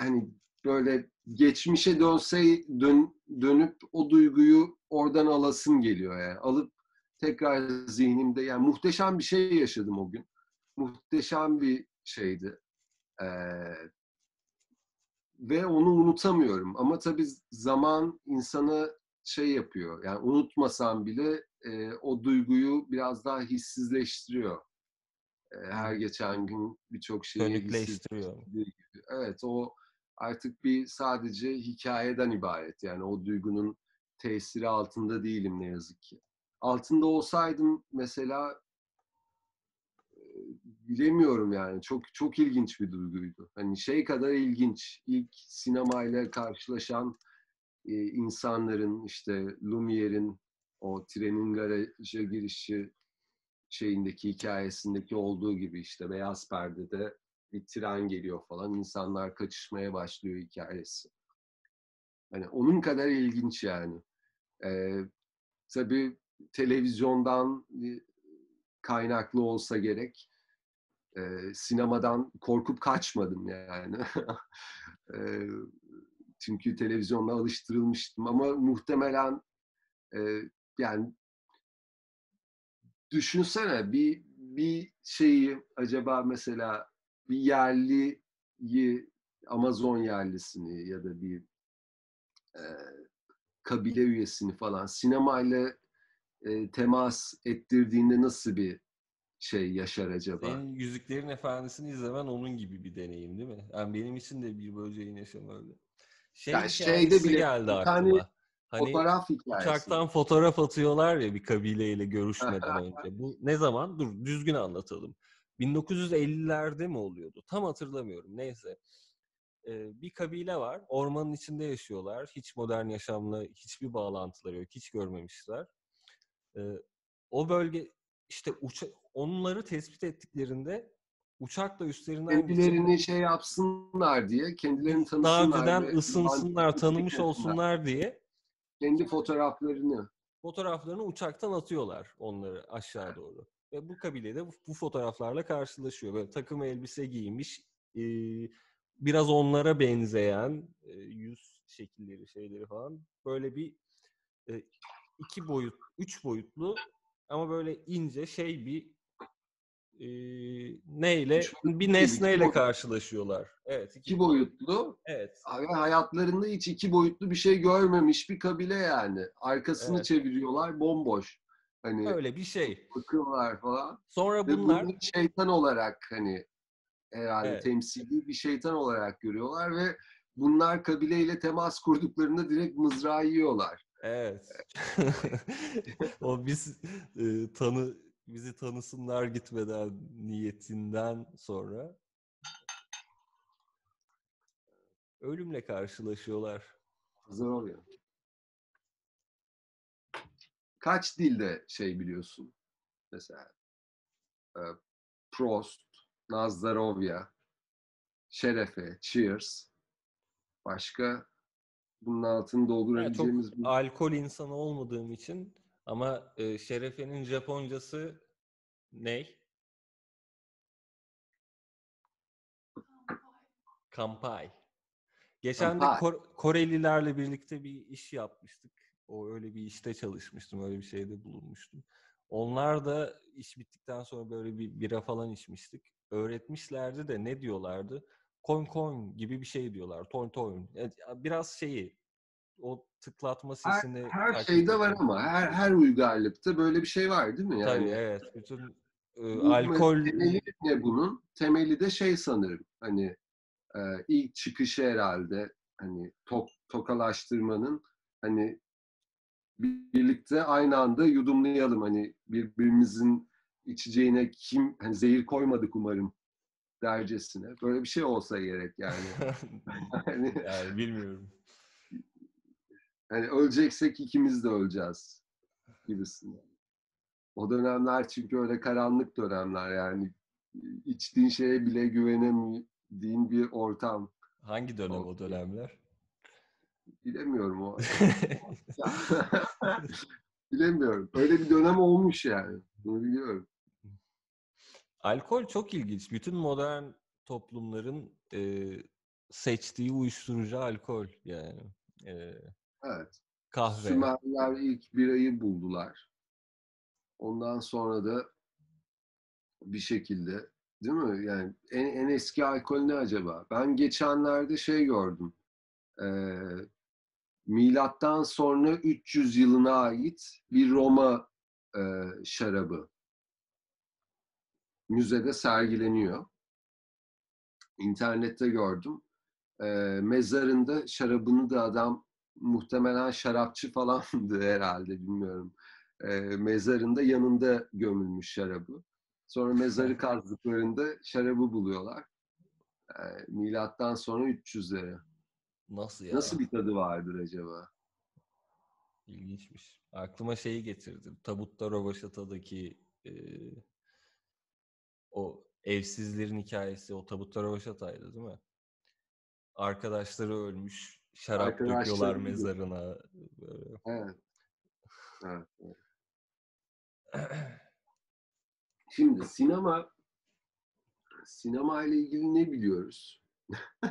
hani böyle geçmişe dönse dön, dönüp o duyguyu oradan alasım geliyor yani. Alıp tekrar zihnimde yani muhteşem bir şey yaşadım o gün. Muhteşem bir şeydi. Ee, ve onu unutamıyorum. Ama tabii zaman insanı şey yapıyor. Yani unutmasam bile e, o duyguyu biraz daha hissizleştiriyor. E, her geçen gün birçok şeyi hissizleştiriyor. Evet o artık bir sadece hikayeden ibaret. Yani o duygunun tesiri altında değilim ne yazık ki. Altında olsaydım mesela bilemiyorum yani. Çok çok ilginç bir duyguydu. Hani şey kadar ilginç. İlk sinemayla karşılaşan e, insanların işte Lumiere'in o trenin garaja girişi şeyindeki hikayesindeki olduğu gibi işte beyaz perdede bir tren geliyor falan insanlar kaçışmaya başlıyor hikayesi. Hani onun kadar ilginç yani. Ee, tabii televizyondan kaynaklı olsa gerek e, sinemadan korkup kaçmadım yani. (laughs) e, çünkü televizyonla alıştırılmıştım ama muhtemelen e, yani düşünsene bir bir şeyi acaba mesela bir yerliyi Amazon yerlisini ya da bir e, kabile üyesini falan sinemayla e, temas ettirdiğinde nasıl bir şey yaşar acaba? Senin Yüzüklerin Efendisi'ni izlemen onun gibi bir deneyim değil mi? Yani benim için de bir böceğin yaşamı öyle. Şey Yani şeyde bile geldi bir tane aklıma. Hani Fotoğraf hikayesi. uçaktan fotoğraf atıyorlar ya bir kabileyle görüşmeden (laughs) önce. Bu ne zaman? Dur düzgün anlatalım. 1950'lerde mi oluyordu? Tam hatırlamıyorum. Neyse. Ee, bir kabile var. Ormanın içinde yaşıyorlar. Hiç modern yaşamla hiçbir bağlantıları yok. Hiç görmemişler. Ee, o bölge işte uça onları tespit ettiklerinde uçakla üstlerinden geçip kendilerini şey yapsınlar diye, kendilerini daha tanısınlar. önceden ve ısınsınlar, tanımış olsunlar diye Kendi fotoğraflarını. fotoğraflarını uçaktan atıyorlar onları aşağı doğru. Ve bu kabile de bu, bu fotoğraflarla karşılaşıyor. Böyle takım elbise giymiş, e, biraz onlara benzeyen e, yüz şekilleri, şeyleri falan. Böyle bir e, iki boyut, üç boyutlu ama böyle ince şey bir e, neyle, Üç bir iki nesneyle karşılaşıyorlar. Evet, İki boyutlu Evet. ve hayatlarında hiç iki boyutlu bir şey görmemiş bir kabile yani. Arkasını Evet. çeviriyorlar bomboş. Hani Öyle bir şey. bakıyorlar falan. Sonra Ve bunlar şeytan olarak hani herhalde Evet. temsili bir şeytan olarak görüyorlar ve bunlar kabileyle temas kurduklarında direkt mızrağı yiyorlar. Evet. (laughs) o biz e, tanı bizi tanısınlar gitmeden niyetinden sonra ölümle karşılaşıyorlar. Hazır oluyor. Kaç dilde şey biliyorsun? Mesela e, Prost, Nazdarovya, Şerefe, Cheers. Başka bunun altını Yani çok doldurabileceğimiz bir... alkol insanı olmadığım için ama e, Şerefe'nin Japoncası ne? Kampai. Geçen de. Kor- Korelilerle birlikte bir iş yapmıştık. O öyle bir işte çalışmıştım. Öyle bir şeyde bulunmuştum. Onlar da iş bittikten sonra böyle bir bira falan içmiştik. Öğretmişlerdi de ne diyorlardı? Koin koin gibi bir şey diyorlar. Toin toin. Yani Biraz şeyi o tıklatma Her, sesini her taklit şeyde var ama her her uygarlıkta böyle bir şey var değil mi? Tabii Yani evet. Bütün e, alkol temeli ne bunun? Temeli de şey sanırım. Hani e, ilk çıkışı herhalde hani tok, tokalaştırmanın hani birlikte aynı anda yudumlayalım hani birbirimizin içeceğine kim hani zehir koymadık umarım dercesine. Böyle bir şey olsa gerek yani. (laughs) (laughs) hani, yani bilmiyorum. Hani öleceksek ikimiz de öleceğiz gibisinden. O dönemler çünkü öyle karanlık dönemler yani içtiğin şeye bile güvenemediğin bir ortam. Hangi dönem o Oldu. dönemler? Bilemiyorum o. (laughs) (laughs) Bilemiyorum. Öyle bir dönem olmuş yani. Bunu biliyorum. Alkol çok ilginç. Bütün modern toplumların e, seçtiği uyuşturucu alkol yani. E, Evet. kahve. Sümerler ilk birayı buldular. Ondan sonra da bir şekilde değil mi? Yani en, en eski alkol ne acaba? Ben geçenlerde şey gördüm. Ee, milattan sonra 300 yılına ait bir Roma e, şarabı. Müzede sergileniyor. İnternette gördüm. Ee, mezarında şarabını da adam muhtemelen şarapçı falandı (laughs) herhalde bilmiyorum. Ee, mezarında yanında gömülmüş şarabı. Sonra mezarı kazdıklarında şarabı buluyorlar. Ee, milattan sonra 300'lere. Nasıl ya? Nasıl bir tadı vardır acaba? İlginçmiş. Aklıma şeyi getirdi. Tabutta Rovaşata'daki e, o evsizlerin hikayesi. O Tabutta Rovaşata'ydı değil mi? Arkadaşları ölmüş. Şarap döküyorlar mezarına. Böyle. Evet. evet. evet. (clears throat) Şimdi sinema sinema ile ilgili ne biliyoruz? (laughs)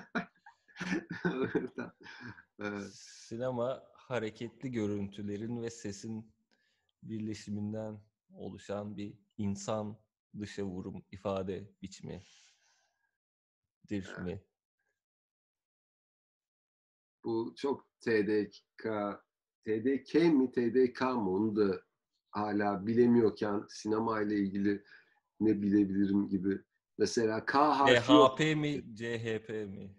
evet. Sinema hareketli görüntülerin ve sesin birleşiminden oluşan bir insan dışa vurum ifade biçimidir mi? Bu çok TDK, TDK mi TDK mı onu da hala bilemiyorken sinema ile ilgili ne bilebilirim gibi. Mesela K harfi yok. Mi, CHP mi?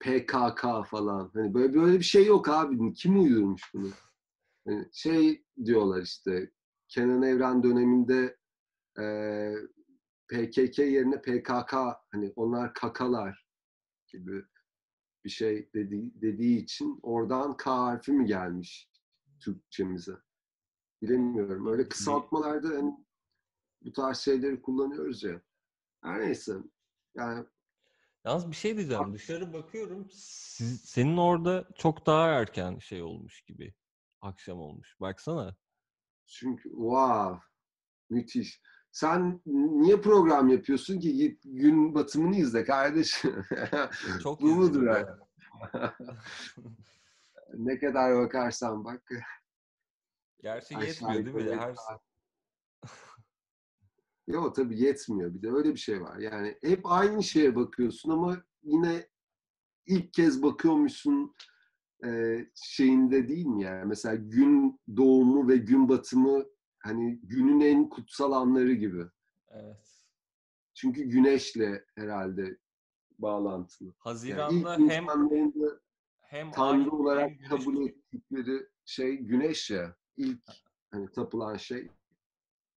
PKK falan. Hani böyle böyle bir şey yok abi. Kim uydurmuş bunu? Hani şey diyorlar işte Kenan Evren döneminde e, PKK yerine PKK hani onlar kakalar gibi bir şey dedi, dediği için oradan K harfi mi gelmiş Türkçemize? Bilemiyorum. Öyle kısaltmalarda hani bu tarz şeyleri kullanıyoruz ya. Her neyse. Yani Yalnız bir şey diyeceğim. Dışarı bakıyorum. siz- senin orada çok daha erken şey olmuş gibi. Akşam olmuş. Baksana. çünkü wow müthiş. Sen niye program yapıyorsun ki? Git gün batımını izle kardeşim. (laughs) Çok Bu mudur yani? (laughs) ne kadar bakarsan bak. Gerçi yetmiyor değil mi? Her (laughs) Yok tabii yetmiyor. Bir de öyle bir şey var. Yani hep aynı şeye bakıyorsun ama yine ilk kez bakıyormuşsun e, şeyinde değil mi yani? Mesela gün doğumu ve gün batımı hani günün en kutsal anları gibi. Evet. Çünkü güneşle herhalde bağlantılı. Yani Haziran'da ilk hem insanların da hem ay tanrı olarak hem kabul ettikleri şey güneş ya. İlk hani tapılan şey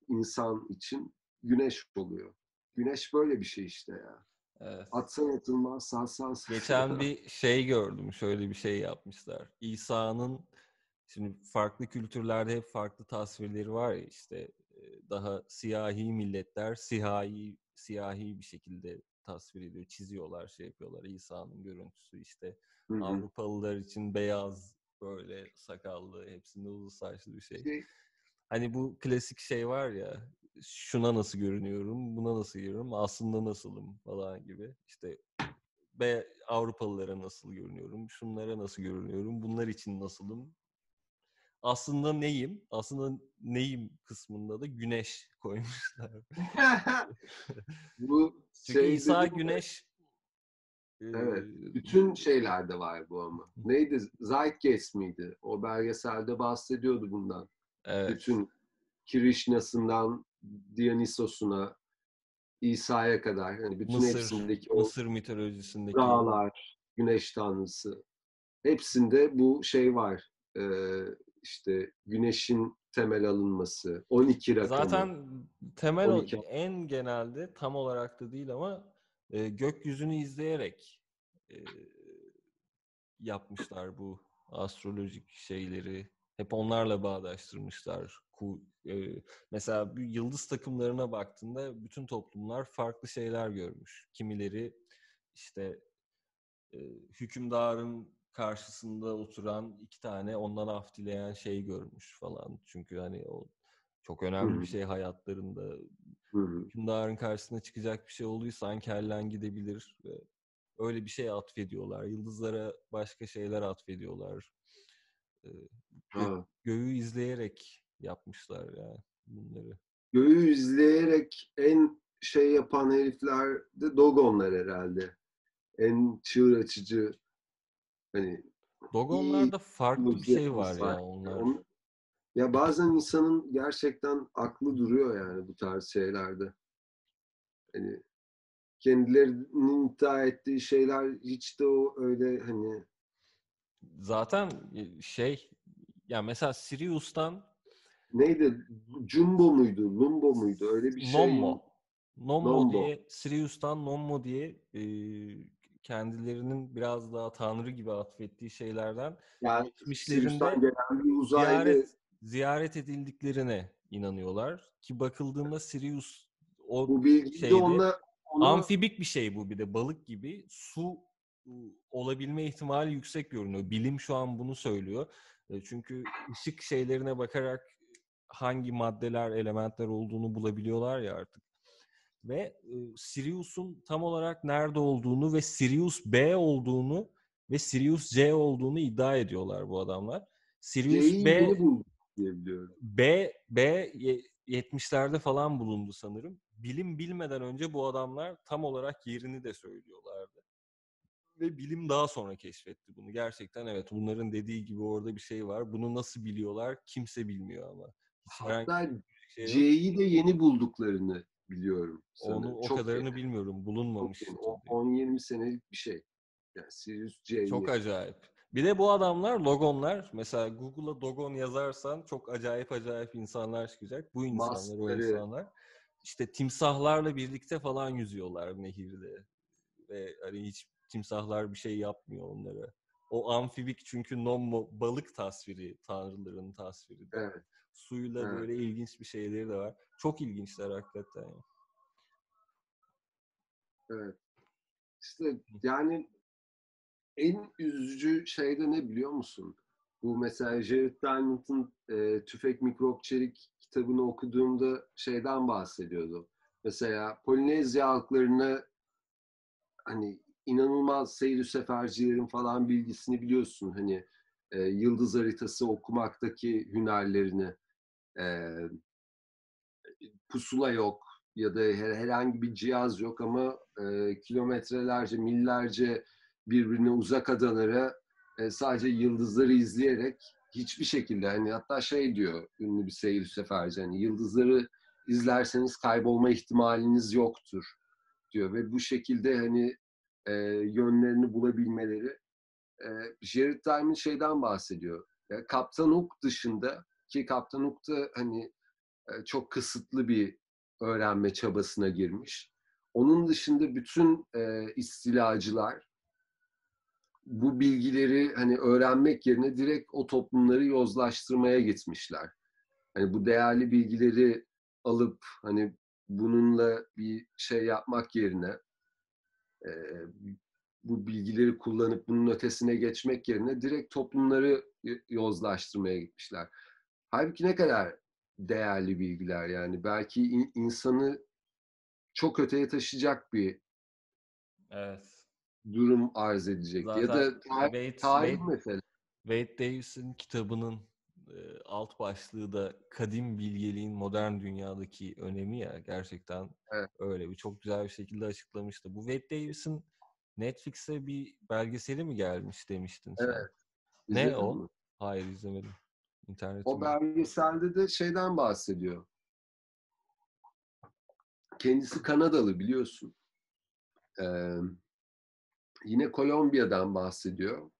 insan için güneş oluyor. Güneş böyle bir şey işte ya. Evet. Atsan atılmaz, salsan salsan. Geçen bir şey gördüm. Şöyle bir şey yapmışlar. İsa'nın şimdi farklı kültürlerde hep farklı tasvirleri var ya işte daha siyahi milletler siyahi siyahi bir şekilde tasvir ediyor, çiziyorlar, şey yapıyorlar. İsa'nın görüntüsü işte Hı hı. Avrupalılar için beyaz böyle sakallı, hepsinde uzun saçlı bir şey. Şey, Hani bu klasik şey var ya şuna nasıl görünüyorum, buna nasıl görünüyorum, aslında nasılım falan gibi. İşte be Avrupalılara nasıl görünüyorum, şunlara nasıl görünüyorum, bunlar için nasılım. Aslında neyim? Aslında neyim kısmında da güneş (laughs) koymuşlar. (laughs) bu Çünkü şey İsa dedim güneş Evet. Bütün şeylerde var bu ama. Neydi? Zeitgeist miydi? O belgeselde bahsediyordu bundan. evet. Bütün Krishna'sından Dionysos'una İsa'ya kadar hani bütün Mısır, hepsindeki o Mısır mitolojisindeki dağlar, güneş tanrısı hepsinde bu şey var. Ee, işte güneşin temel alınması, 12 rakamı. Zaten temel o- 12. en genelde tam olarak da değil ama e, gökyüzünü izleyerek e, yapmışlar bu astrolojik şeyleri. Hep onlarla bağdaştırmışlar. Ku- e, mesela yıldız takımlarına baktığında bütün toplumlar farklı şeyler görmüş. Kimileri işte e, hükümdarın karşısında oturan iki tane ondan af dileyen şey görmüş falan. Çünkü hani o çok önemli Hı. bir şey hayatlarında. Hükümdarın karşısına çıkacak bir şey olduysa kellen gidebilir. Öyle bir şey atfediyorlar. Yıldızlara başka şeyler atfediyorlar. Ha. göğü izleyerek yapmışlar yani bunları. Göğü izleyerek en şey yapan herifler de Dogonlar herhalde. En çığır açıcı hani Dogonlarda farklı bir şey var ya onlar. On- Ya bazen insanın gerçekten aklı duruyor yani bu tarz şeylerde. Hani kendilerinin iddia ettiği şeyler hiç de o öyle hani Zaten e, şey ya mesela Sirius'tan neydi? Jumbo muydu? Lumbo muydu? Öyle bir şey. Nommo. Nommo Nommo. diye Sirius'tan Nommo diye e, kendilerinin biraz daha tanrı gibi atfettiği şeylerden Yani geçmişlerinde bir uzaylı ziyaret ziyaret edildiklerine inanıyorlar ki bakıldığında Sirius o bu de şeyde ona, ona amfibik bir şey bu bir de balık gibi su ı, olabilme ihtimali yüksek görünüyor. Bilim şu an bunu söylüyor. E, Çünkü ışık şeylerine bakarak hangi maddeler, elementler olduğunu bulabiliyorlar ya artık. Ve e, Sirius'un tam olarak nerede olduğunu ve Sirius B olduğunu ve Sirius C olduğunu iddia ediyorlar bu adamlar. Sirius B. B B ye- 70'lerde falan bulundu sanırım. Bilim bilmeden önce bu adamlar tam olarak yerini de söylüyorlardı. ve bilim daha sonra keşfetti bunu. Gerçekten evet bunların dediği gibi orada bir şey var. Bunu nasıl biliyorlar kimse bilmiyor ama. Hatta şey C'yi de yeni bulduklarını biliyorum. Sanırım. Onu o Çok kadarını yeni. bilmiyorum. Bulunmamış. 10-20 senelik bir şey. Yani Sirius C'yi. Çok acayip. Bir de bu adamlar logonlar. Mesela Google'a Dogon yazarsan çok acayip acayip insanlar çıkacak. Bu insanlar Maskları. o insanlar. İşte timsahlarla birlikte falan yüzüyorlar nehirde. Ve hani hiç timsahlar bir şey yapmıyor onlara. O amfibik çünkü nommo balık tasviri, tanrıların tasviri. Evet. Suyla evet. böyle ilginç bir şeyleri de var. Çok ilginçler hakikaten. Evet. İşte yani en üzücü şey de ne biliyor musun? Bu mesela Jared Diamond'ın e, Tüfek Mikrop Çelik kitabını okuduğumda şeyden bahsediyordu. Mesela Polinezya halklarını hani inanılmaz seyir sefercilerin falan bilgisini biliyorsun. Hani e, yıldız haritası okumaktaki hünerlerini e, pusula yok ya da her, herhangi bir cihaz yok ama e, kilometrelerce, millerce birbirine uzak adalara e, sadece yıldızları izleyerek hiçbir şekilde hani hatta şey diyor ünlü bir seyir seferci hani yıldızları izlerseniz kaybolma ihtimaliniz yoktur. diyor ve bu şekilde hani e, yönlerini bulabilmeleri e, Jared Diamond şeyden bahsediyor. E, Kaptan Hook dışında ki Kaptan Hook da hani e, çok kısıtlı bir öğrenme çabasına girmiş. Onun dışında bütün e, istilacılar bu bilgileri hani öğrenmek yerine direkt o toplumları yozlaştırmaya gitmişler. Hani bu değerli bilgileri alıp hani bununla bir şey yapmak yerine e, bu bilgileri kullanıp bunun ötesine geçmek yerine direkt toplumları yozlaştırmaya gitmişler. Halbuki ne kadar değerli bilgiler yani belki in, insanı çok öteye taşıyacak bir evet durum arz edecek. Zaten ya da tarih, tarih Wade, mesela. Wade Davis'in kitabının e, alt başlığı da kadim bilgeliğin modern dünyadaki önemi ya gerçekten evet. öyle bir çok güzel bir şekilde açıklamıştı. Bu Wade Davis'in Netflix'e bir belgeseli mi gelmiş demiştin sen. Evet. Ne o? Mi? Hayır izlemedim. İnternetim o belgeselde de şeyden bahsediyor. Kendisi Kanadalı biliyorsun. Ee, yine Kolombiya'dan bahsediyor.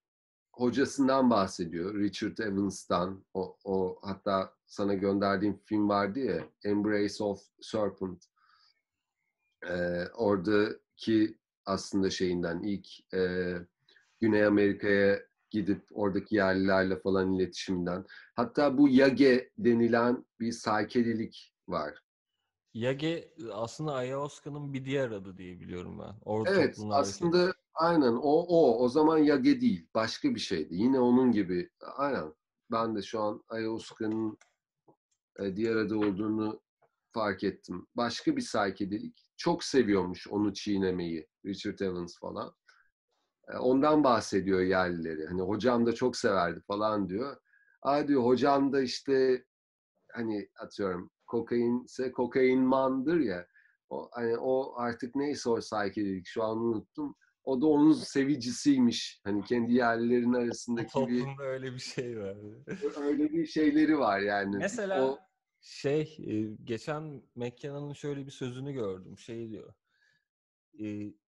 Hocasından bahsediyor. Richard Evans'tan. O, o hatta sana gönderdiğim film vardı ya Embrace of Serpent. Ee, oradaki aslında şeyinden ilk e, Güney Amerika'ya gidip oradaki yerlilerle falan iletişimden. Hatta bu Yage denilen bir saykedelik var. Yage aslında ayahuasca'nın bir diğer adı diye biliyorum ben. Orada evet aslında hareket. aynen o o o zaman Yage değil başka bir şeydi. Yine onun gibi aynen ben de şu an ayahuasca'nın diğer adı olduğunu fark ettim. Başka bir saykedelik. Çok seviyormuş onu çiğnemeyi Richard Evans falan. E, ondan bahsediyor yerlileri. Hani hocam da çok severdi falan diyor. Aa diyor hocam da işte hani atıyorum kokain ise kokain mandır ya. O, hani o artık neyse o psikedelik şu an unuttum. O da onun sevicisiymiş. Hani kendi yerlilerin arasındaki bir... öyle bir şey var. öyle bir şeyleri var yani. Mesela o... şey geçen McKenna'nın şöyle bir sözünü gördüm. Şey diyor.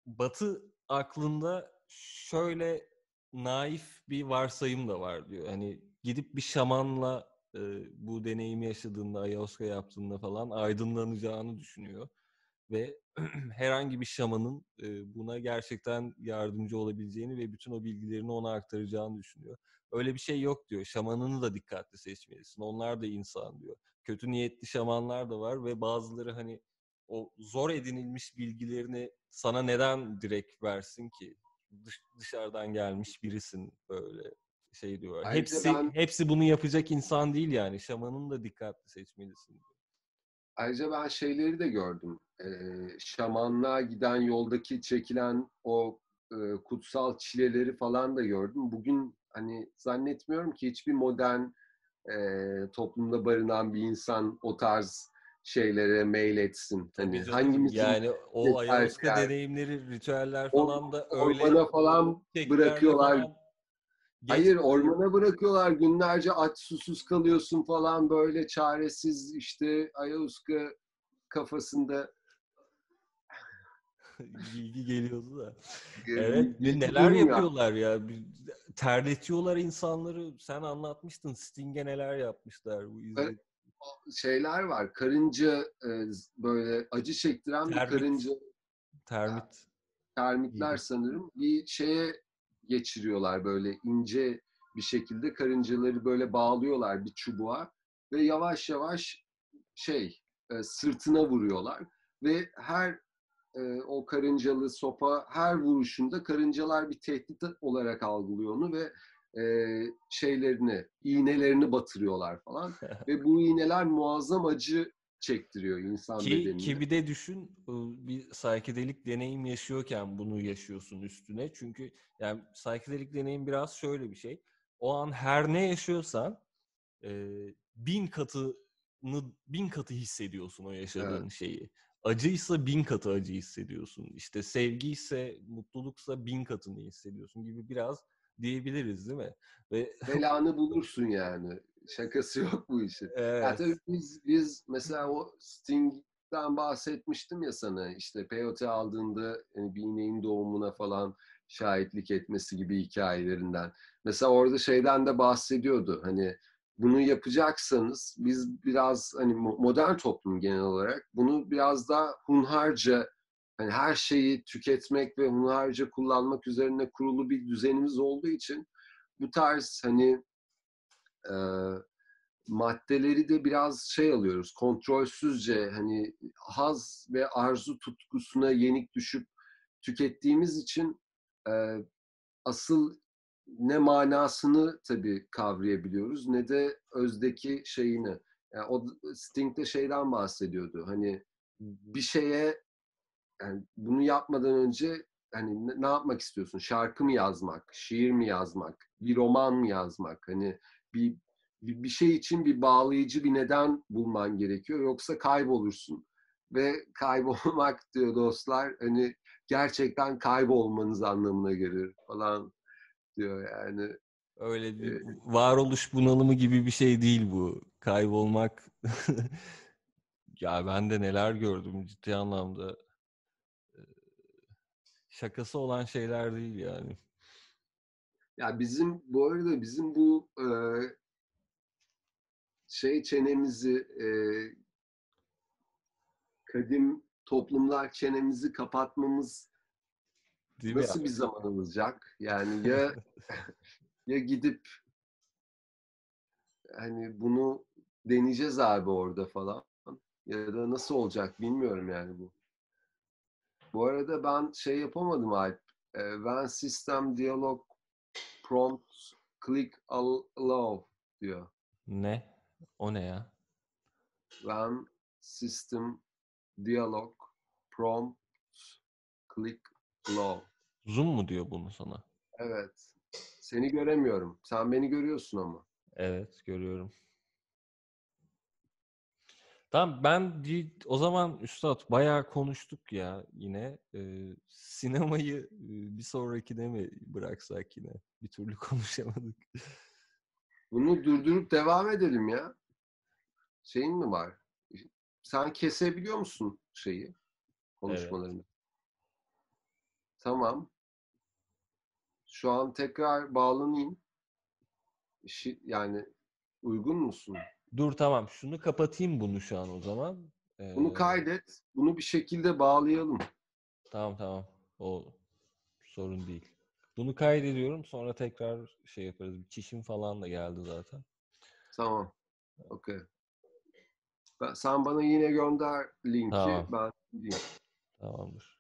Batı aklında şöyle naif bir varsayım da var diyor. Hani gidip bir şamanla bu deneyimi yaşadığında, ayahuasca yaptığında falan aydınlanacağını düşünüyor. Ve (clears throat) herhangi bir şamanın buna gerçekten yardımcı olabileceğini ve bütün o bilgilerini ona aktaracağını düşünüyor. Öyle bir şey yok diyor. Şamanını da dikkatli seçmelisin. Onlar da insan diyor. Kötü niyetli şamanlar da var ve bazıları hani o zor edinilmiş bilgilerini sana neden direkt versin ki? Dış, dışarıdan gelmiş birisin böyle şey diyor. Ayrıca hepsi ben, hepsi bunu yapacak insan değil yani. Şamanın da dikkatli seçmelisin diyor. Ayrıca ben şeyleri de gördüm. Ee, şamanlığa giden yoldaki çekilen o e, kutsal çileleri falan da gördüm. Bugün hani zannetmiyorum ki hiçbir modern e, toplumda barınan bir insan o tarz şeylere mail etsin. Hani hangimizin yani o ayahuasca yani. deneyimleri, ritüeller O- falan da öyle ormana falan bırakıyorlar. falan Hayır ormana bırakıyorlar günlerce aç susuz kalıyorsun falan böyle çaresiz işte ayahuasca kafasında (laughs) bilgi geliyordu da. Evet neler yapıyorlar ya. Bir- Terletiyorlar insanları. Sen anlatmıştın. Sting'e neler yapmışlar bu izle. şeyler var. Karınca e, böyle acı çektiren bir Termit. karınca Termit. termitler gibi. sanırım bir şeye geçiriyorlar böyle ince bir şekilde karıncaları böyle bağlıyorlar bir çubuğa ve yavaş yavaş şey e, sırtına vuruyorlar ve her e, o karıncalı sopa her vuruşunda karıncalar bir tehdit olarak algılıyor onu ve e, şeylerini iğnelerini batırıyorlar falan (laughs) ve bu iğneler muazzam acı çektiriyor insan Ki, bedenine. ki bir de düşün ıı, bir psikedelik deneyim yaşıyorken bunu yaşıyorsun üstüne. Çünkü yani psikedelik deneyim biraz şöyle bir şey. O an her ne yaşıyorsan e, bin katını bin katı hissediyorsun o yaşadığın şeyi. Acıysa bin katı acı hissediyorsun. İşte sevgiyse, mutluluksa bin katını hissediyorsun gibi biraz diyebiliriz değil mi? Ve belanı (laughs) bulursun yani. Şakası yok bu işin. Evet. tabii biz, biz mesela o Sting'den bahsetmiştim ya sana işte peyote aldığında hani bir ineğin doğumuna falan şahitlik etmesi gibi hikayelerinden. Mesela orada şeyden de bahsediyordu hani bunu yapacaksanız biz biraz hani mo- modern toplum genel olarak bunu biraz daha hunharca hani her şeyi tüketmek ve hunharca kullanmak üzerine kurulu bir düzenimiz olduğu için bu tarz hani e, maddeleri de biraz şey alıyoruz, kontrolsüzce hani haz ve arzu tutkusuna yenik düşüp tükettiğimiz için e, asıl ne manasını tabii kavrayabiliyoruz ne de özdeki şeyini. Yani o Sting de şeyden bahsediyordu. Hani bir şeye yani bunu yapmadan önce hani ne- yapmak istiyorsun? Şarkı mı yazmak, şiir mi yazmak, bir roman mı yazmak? Hani bir bir şey için bir bağlayıcı bir neden bulman gerekiyor. Yoksa kaybolursun. Ve kaybolmak diyor dostlar hani gerçekten kaybolmanız anlamına gelir falan diyor yani. Öyle bir Ee, varoluş bunalımı gibi bir şey değil bu. Kaybolmak. (laughs) ya ben de neler gördüm ciddi anlamda. Şakası olan şeyler değil yani. Ya bizim bu arada bizim bu e, şey çenemizi e, kadim toplumlar çenemizi kapatmamız Değil nasıl bir zaman alacak? Yani ya (laughs) ya gidip hani bunu deneyeceğiz abi orada falan ya da nasıl olacak bilmiyorum yani bu. Bu arada ben şey yapamadım Alp. E, When System Dialog Prompt Click Allow diyor. Ne? O ne ya? When System Dialog Prompt Click Allow. Zoom mu diyor bunu sana? Evet. Seni göremiyorum. Sen beni görüyorsun ama. Evet görüyorum. Tamam ben o zaman Üstad bayağı konuştuk ya yine. Ee, sinemayı e, bir sonrakine mi bıraksak yine? Bir türlü (laughs) konuşamadık. Bunu durdurup devam edelim ya. Şeyin mi var? Sen kesebiliyor musun şeyi? Konuşmalarını. Tamam. Şu an tekrar bağlanayım. İşi- Yani uygun musun? Dur tamam şunu kapatayım bunu şu an o zaman. Ee, Bunu kaydet. Bunu bir şekilde bağlayalım. Tamam tamam. O sorun değil. Bunu kaydediyorum sonra tekrar şey yaparız. Bir çişim falan da geldi zaten. Tamam. Okey. Sen bana yine gönder linki. Tamam. Ben gideyim. Tamamdır.